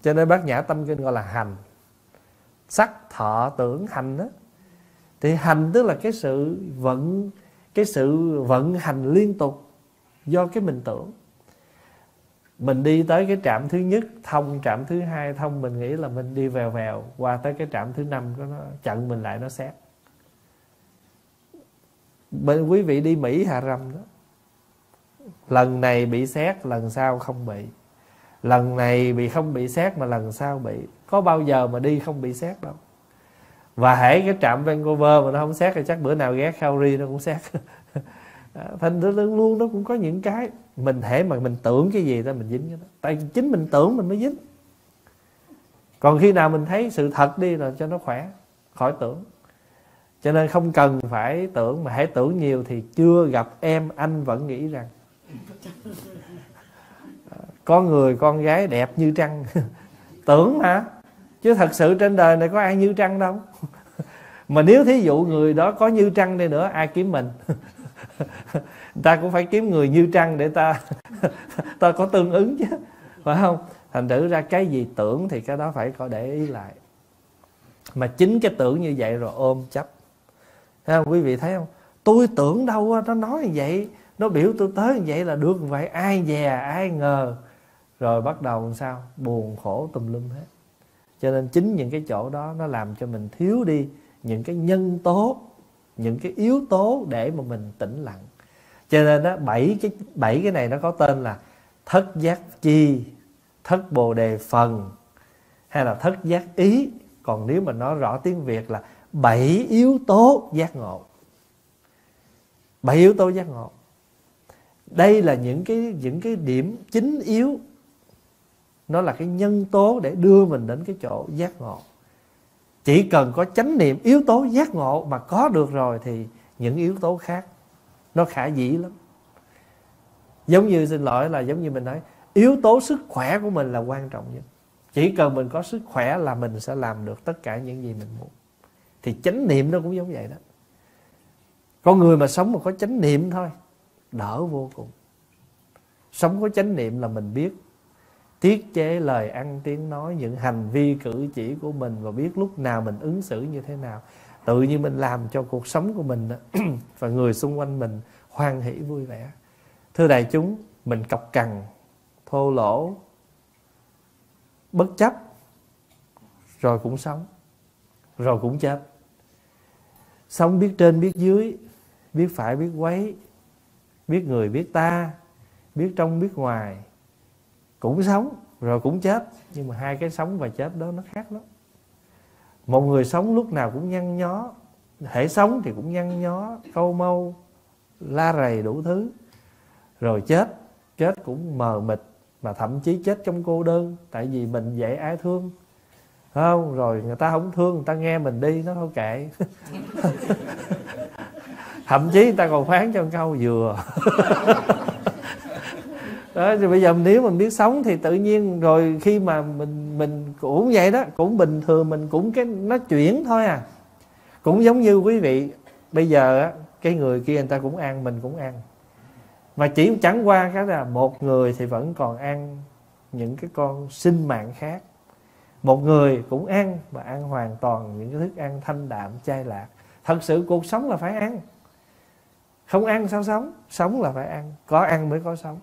Cho nên bác nhã tâm kinh gọi là hành. Sắc thọ tưởng hành đó thì hành tức là cái sự vận cái sự vận hành liên tục do cái mình tưởng mình đi tới cái trạm thứ nhất, thông trạm thứ hai, thông mình nghĩ là mình đi vèo vèo qua tới cái trạm thứ năm có nó chặn mình lại nó xét. Bên quý vị đi mỹ hà râm đó. Lần này bị xét, lần sau không bị. Lần này bị không bị xét mà lần sau bị. Có bao giờ mà đi không bị xét đâu. Và hãy cái trạm Vancouver mà nó không xét thì chắc bữa nào ghé Calgary nó cũng xét. À, thành ra luôn nó cũng có những cái mình thể mà mình tưởng cái gì ra mình dính cái đó. Tại chính mình tưởng mình mới dính. Còn khi nào mình thấy sự thật đi là cho nó khỏe, khỏi tưởng. Cho nên không cần phải tưởng, mà hãy tưởng nhiều thì chưa gặp em, anh vẫn nghĩ rằng. À, có người, con gái đẹp như trăng. Tưởng mà. Chứ thật sự trên đời này có ai như trăng đâu. Mà nếu thí dụ người đó có như trăng đi nữa, ai kiếm mình? ta cũng phải kiếm người như trăng để ta ta có tương ứng chứ, phải không? Thành thử ra cái gì tưởng thì cái đó phải có để ý lại. Mà chính cái tưởng như vậy rồi ôm chấp. Thấy không? Quý vị thấy không? Tôi tưởng đâu nó nói như vậy, nó biểu tôi tới như vậy là được vậy, ai dè, ai ngờ. Rồi bắt đầu làm sao? Buồn khổ tùm lum hết. Cho nên chính những cái chỗ đó nó làm cho mình thiếu đi những cái nhân tố những cái yếu tố để mà mình tĩnh lặng. Cho nên đó bảy cái bảy cái này nó có tên là thất giác chi, thất bồ đề phần, hay là thất giác ý. Còn nếu mà nói rõ tiếng việt là bảy yếu tố giác ngộ. Bảy yếu tố giác ngộ. Đây là những cái những cái điểm chính yếu. Nó là cái nhân tố để đưa mình đến cái chỗ giác ngộ chỉ cần có chánh niệm yếu tố giác ngộ mà có được rồi thì những yếu tố khác nó khả dĩ lắm. Giống như xin lỗi là giống như mình nói, yếu tố sức khỏe của mình là quan trọng nhất. Chỉ cần mình có sức khỏe là mình sẽ làm được tất cả những gì mình muốn. Thì chánh niệm nó cũng giống vậy đó. Con người mà sống mà có chánh niệm thôi, đỡ vô cùng. Sống có chánh niệm là mình biết tiết chế lời ăn, tiếng nói, những hành vi, cử chỉ của mình và biết lúc nào mình ứng xử như thế nào. Tự nhiên mình làm cho cuộc sống của mình và người xung quanh mình hoan hỷ vui vẻ. Thưa đại chúng, mình cọc cằn, thô lỗ, bất chấp, rồi cũng sống, rồi cũng chết. Sống biết trên, biết dưới, biết phải, biết quấy, biết người, biết ta, biết trong, biết ngoài cũng sống, rồi cũng chết. Nhưng mà hai cái sống và chết đó nó khác lắm. Một người sống lúc nào cũng nhăn nhó, thể sống thì cũng nhăn nhó, câu mâu, la rầy đủ thứ. Rồi chết chết cũng mờ mịt, mà thậm chí chết trong cô đơn, tại vì mình dễ ai thương. Không, rồi người ta không thương, người ta nghe mình đi, nó thôi kệ. Thậm chí người ta còn phán cho câu vừa đó, thì bây giờ nếu mình biết sống thì tự nhiên rồi khi mà mình mình cũng vậy đó, cũng bình thường, mình cũng cái, nó chuyển thôi à. Cũng giống như quý vị, bây giờ á, cái người kia người ta cũng ăn, mình cũng ăn. Mà chỉ chẳng qua cái là một người thì vẫn còn ăn những cái con sinh mạng khác. Một người cũng ăn mà ăn hoàn toàn những cái thức ăn thanh đạm chay lạc. Thật sự cuộc sống là phải ăn. Không ăn sao sống? Sống là phải ăn. Có ăn mới có sống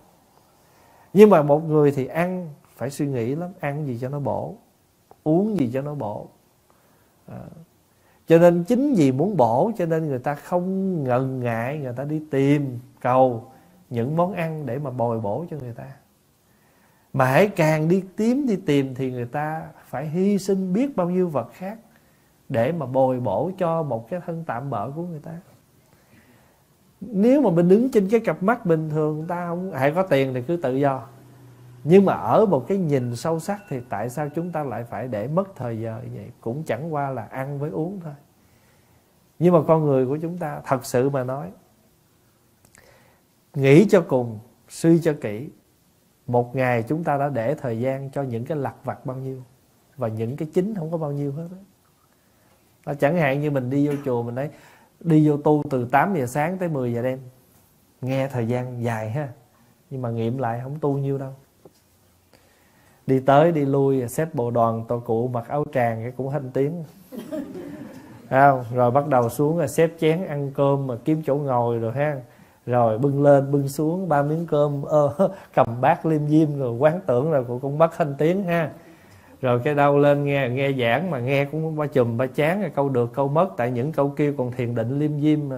nhưng mà một người thì ăn, phải suy nghĩ lắm, ăn gì cho nó bổ, uống gì cho nó bổ à. cho nên chính vì muốn bổ cho nên người ta không ngần ngại, người ta đi tìm, cầu những món ăn để mà bồi bổ cho người ta mà hãy càng đi tím đi tìm thì người ta phải hy sinh biết bao nhiêu vật khác để mà bồi bổ cho một cái thân tạm bỡ của người ta nếu mà mình đứng trên cái cặp mắt bình thường ta không hãy có tiền thì cứ tự do. Nhưng mà ở một cái nhìn sâu sắc thì tại sao chúng ta lại phải để mất thời giờ như vậy? Cũng chẳng qua là ăn với uống thôi. Nhưng mà con người của chúng ta thật sự mà nói, nghĩ cho cùng, suy cho kỹ, một ngày chúng ta đã để thời gian cho những cái lặt vặt bao nhiêu và những cái chính không có bao nhiêu hết đó. chẳng hạn như mình đi vô chùa mình nói đi vô tu từ 8 giờ sáng tới 10 giờ đêm. Nghe thời gian dài ha. Nhưng mà nghiệm lại không tu nhiêu đâu. Đi tới đi lui xếp bộ đoàn tổ cụ mặc áo tràng cái cũng hinh tiếng. Không? rồi bắt đầu xuống là xếp chén ăn cơm mà kiếm chỗ ngồi rồi ha. Rồi bưng lên bưng xuống ba miếng cơm ơ, cầm bát liêm diêm rồi quán tưởng rồi cũng cũng bắt thanh tiếng ha rồi cái đau lên nghe nghe giảng mà nghe cũng ba chùm ba chán câu được câu mất. Tại những câu kia còn thiền định liêm diêm mà.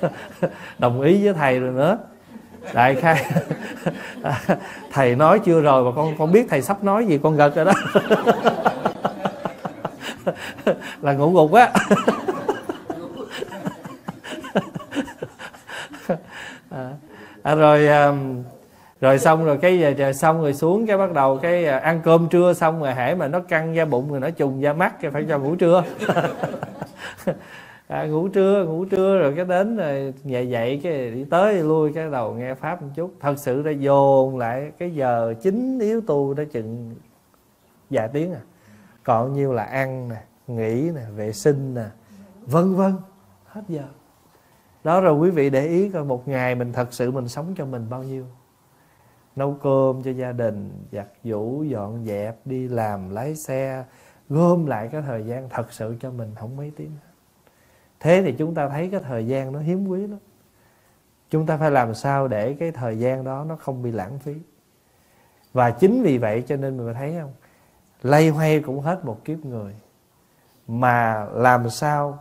Đồng ý với thầy rồi nữa. Đại khai thầy nói chưa rồi mà con con biết thầy sắp nói gì con gật rồi đó. Là ngủ gục á. À, à, rồi um, rồi xong rồi cái giờ xong rồi xuống cái bắt đầu cái ờ, ăn cơm trưa xong rồi hễ mà nó căng da bụng rồi nó trùng da mắt cái phải cho ngủ trưa. À, ngủ trưa ngủ trưa rồi cái đến ờ, rồi dậy dậy cái đi tới lui cái đầu nghe pháp một chút. Thật sự ra dồn lại cái giờ chính yếu tu đó chừng vài tiếng à. Còn nhiêu là ăn nè nghỉ nè vệ sinh nè vân vân hết giờ. Đó rồi quý vị để ý coi một ngày mình thật sự mình sống cho mình bao nhiêu nấu cơm cho gia đình, giặt giũ, dọn dẹp, đi làm, lái xe, gom lại cái thời gian thật sự cho mình không mấy tiếng. Thế thì chúng ta thấy cái thời gian nó hiếm quý lắm. Chúng ta phải làm sao để cái thời gian đó nó không bị lãng phí. Và chính vì vậy cho nên mình thấy không, lây hoay cũng hết một kiếp người. Mà làm sao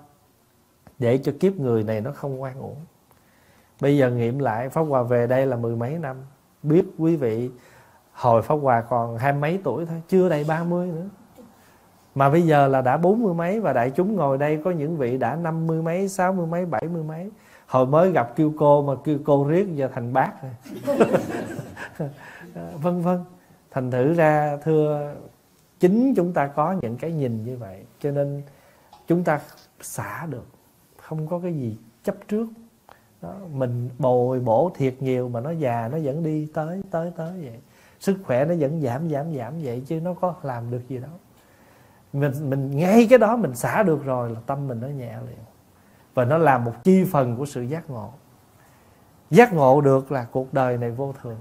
để cho kiếp người này nó không oan uổng? Bây giờ nghiệm lại, pháp hòa về đây là mười mấy năm biết quý vị hồi pháp hòa còn hai mấy tuổi thôi, chưa đầy ba mươi nữa. Mà bây giờ là đã bốn mươi mấy và đại chúng ngồi đây có những vị đã năm mươi mấy, sáu mươi mấy, bảy mươi mấy. Hồi mới gặp kêu cô mà kêu cô riết giờ thành bác rồi. Vân vân. Thành thử ra, thưa, chính chúng ta có những cái nhìn như vậy, cho nên chúng ta xả được. Không có cái gì chấp trước đó, mình bồi bổ thiệt nhiều mà nó già nó vẫn đi tới tới tới vậy. Sức khỏe nó vẫn giảm giảm giảm vậy chứ nó có làm được gì đâu. Mình mình ngay cái đó mình xả được rồi là tâm mình nó nhẹ liền. Và nó làm một chi phần của sự giác ngộ. Giác ngộ được là cuộc đời này vô thường.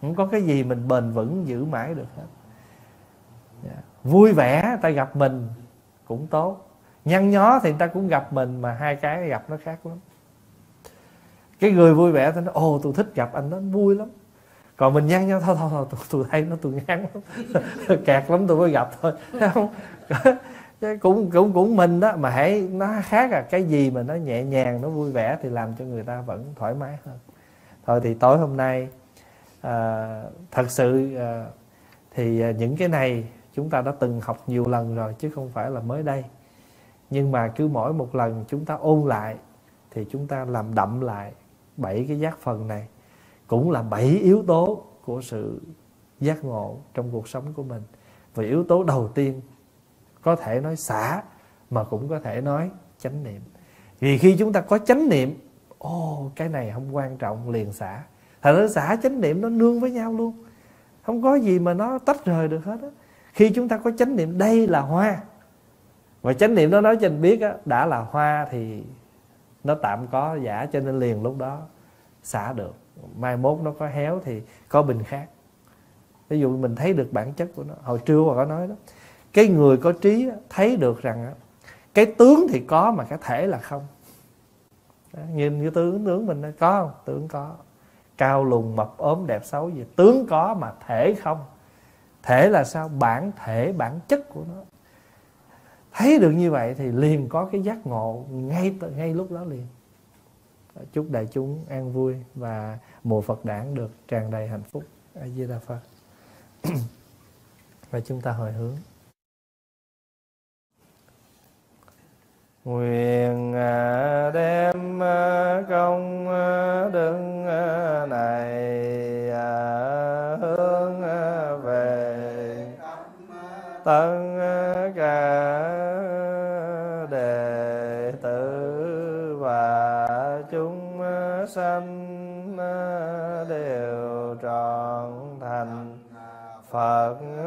Không có cái gì mình bền vững giữ mãi được hết. Yeah. Vui vẻ ta gặp mình cũng tốt. Nhăn nhó thì người ta cũng gặp mình mà hai cái gặp nó khác lắm cái người vui vẻ thì nó ồ tôi thích gặp anh nó vui lắm. Còn mình nhăn nhau thôi thôi thôi tôi, tôi thấy nó tôi ngán lắm. Kẹt lắm tôi mới gặp thôi. Không cũng cũng cũng mình đó mà hãy nó khác à cái gì mà nó nhẹ nhàng nó vui vẻ thì làm cho người ta vẫn thoải mái hơn. Thôi thì tối hôm nay à, thật sự à, thì ờ, những cái này chúng ta đã từng học nhiều lần rồi chứ không phải là mới đây. Nhưng mà cứ mỗi một lần chúng ta ôn lại thì chúng ta làm đậm lại bảy cái giác phần này cũng là bảy yếu tố của sự giác ngộ trong cuộc sống của mình. Và yếu tố đầu tiên có thể nói xả mà cũng có thể nói chánh niệm. Vì khi chúng ta có chánh niệm ô oh, cái này không quan trọng liền xả. Thật ra xả chánh niệm nó nương với nhau luôn. Không có gì mà nó tách rời được hết á. Khi chúng ta có chánh niệm đây là hoa. Và chánh niệm nó nói cho anh biết á, đã là hoa thì nó tạm có giả cho nên liền lúc đó xả được. Mai mốt nó có héo thì có bình khác. Ví dụ mình thấy được bản chất của nó. Hồi trưa mà có nói đó, cái người có trí thấy được rằng cái tướng thì có mà cái thể là không. Nhìn như tướng tướng mình có không? Tướng có. Cao lùn mập ốm, đẹp xấu gì. Tướng có mà thể không. Thể là sao? Bản thể, bản chất của nó thấy được như vậy thì liền có cái giác ngộ ngay ngay lúc đó liền. Chúc đại chúng an vui và mùa Phật đản được tràn đầy hạnh phúc. A Di Đà Phật. Và chúng ta hồi hướng. Nguyện à, đem à, công à, đức này hướng về. Tất cả Phật.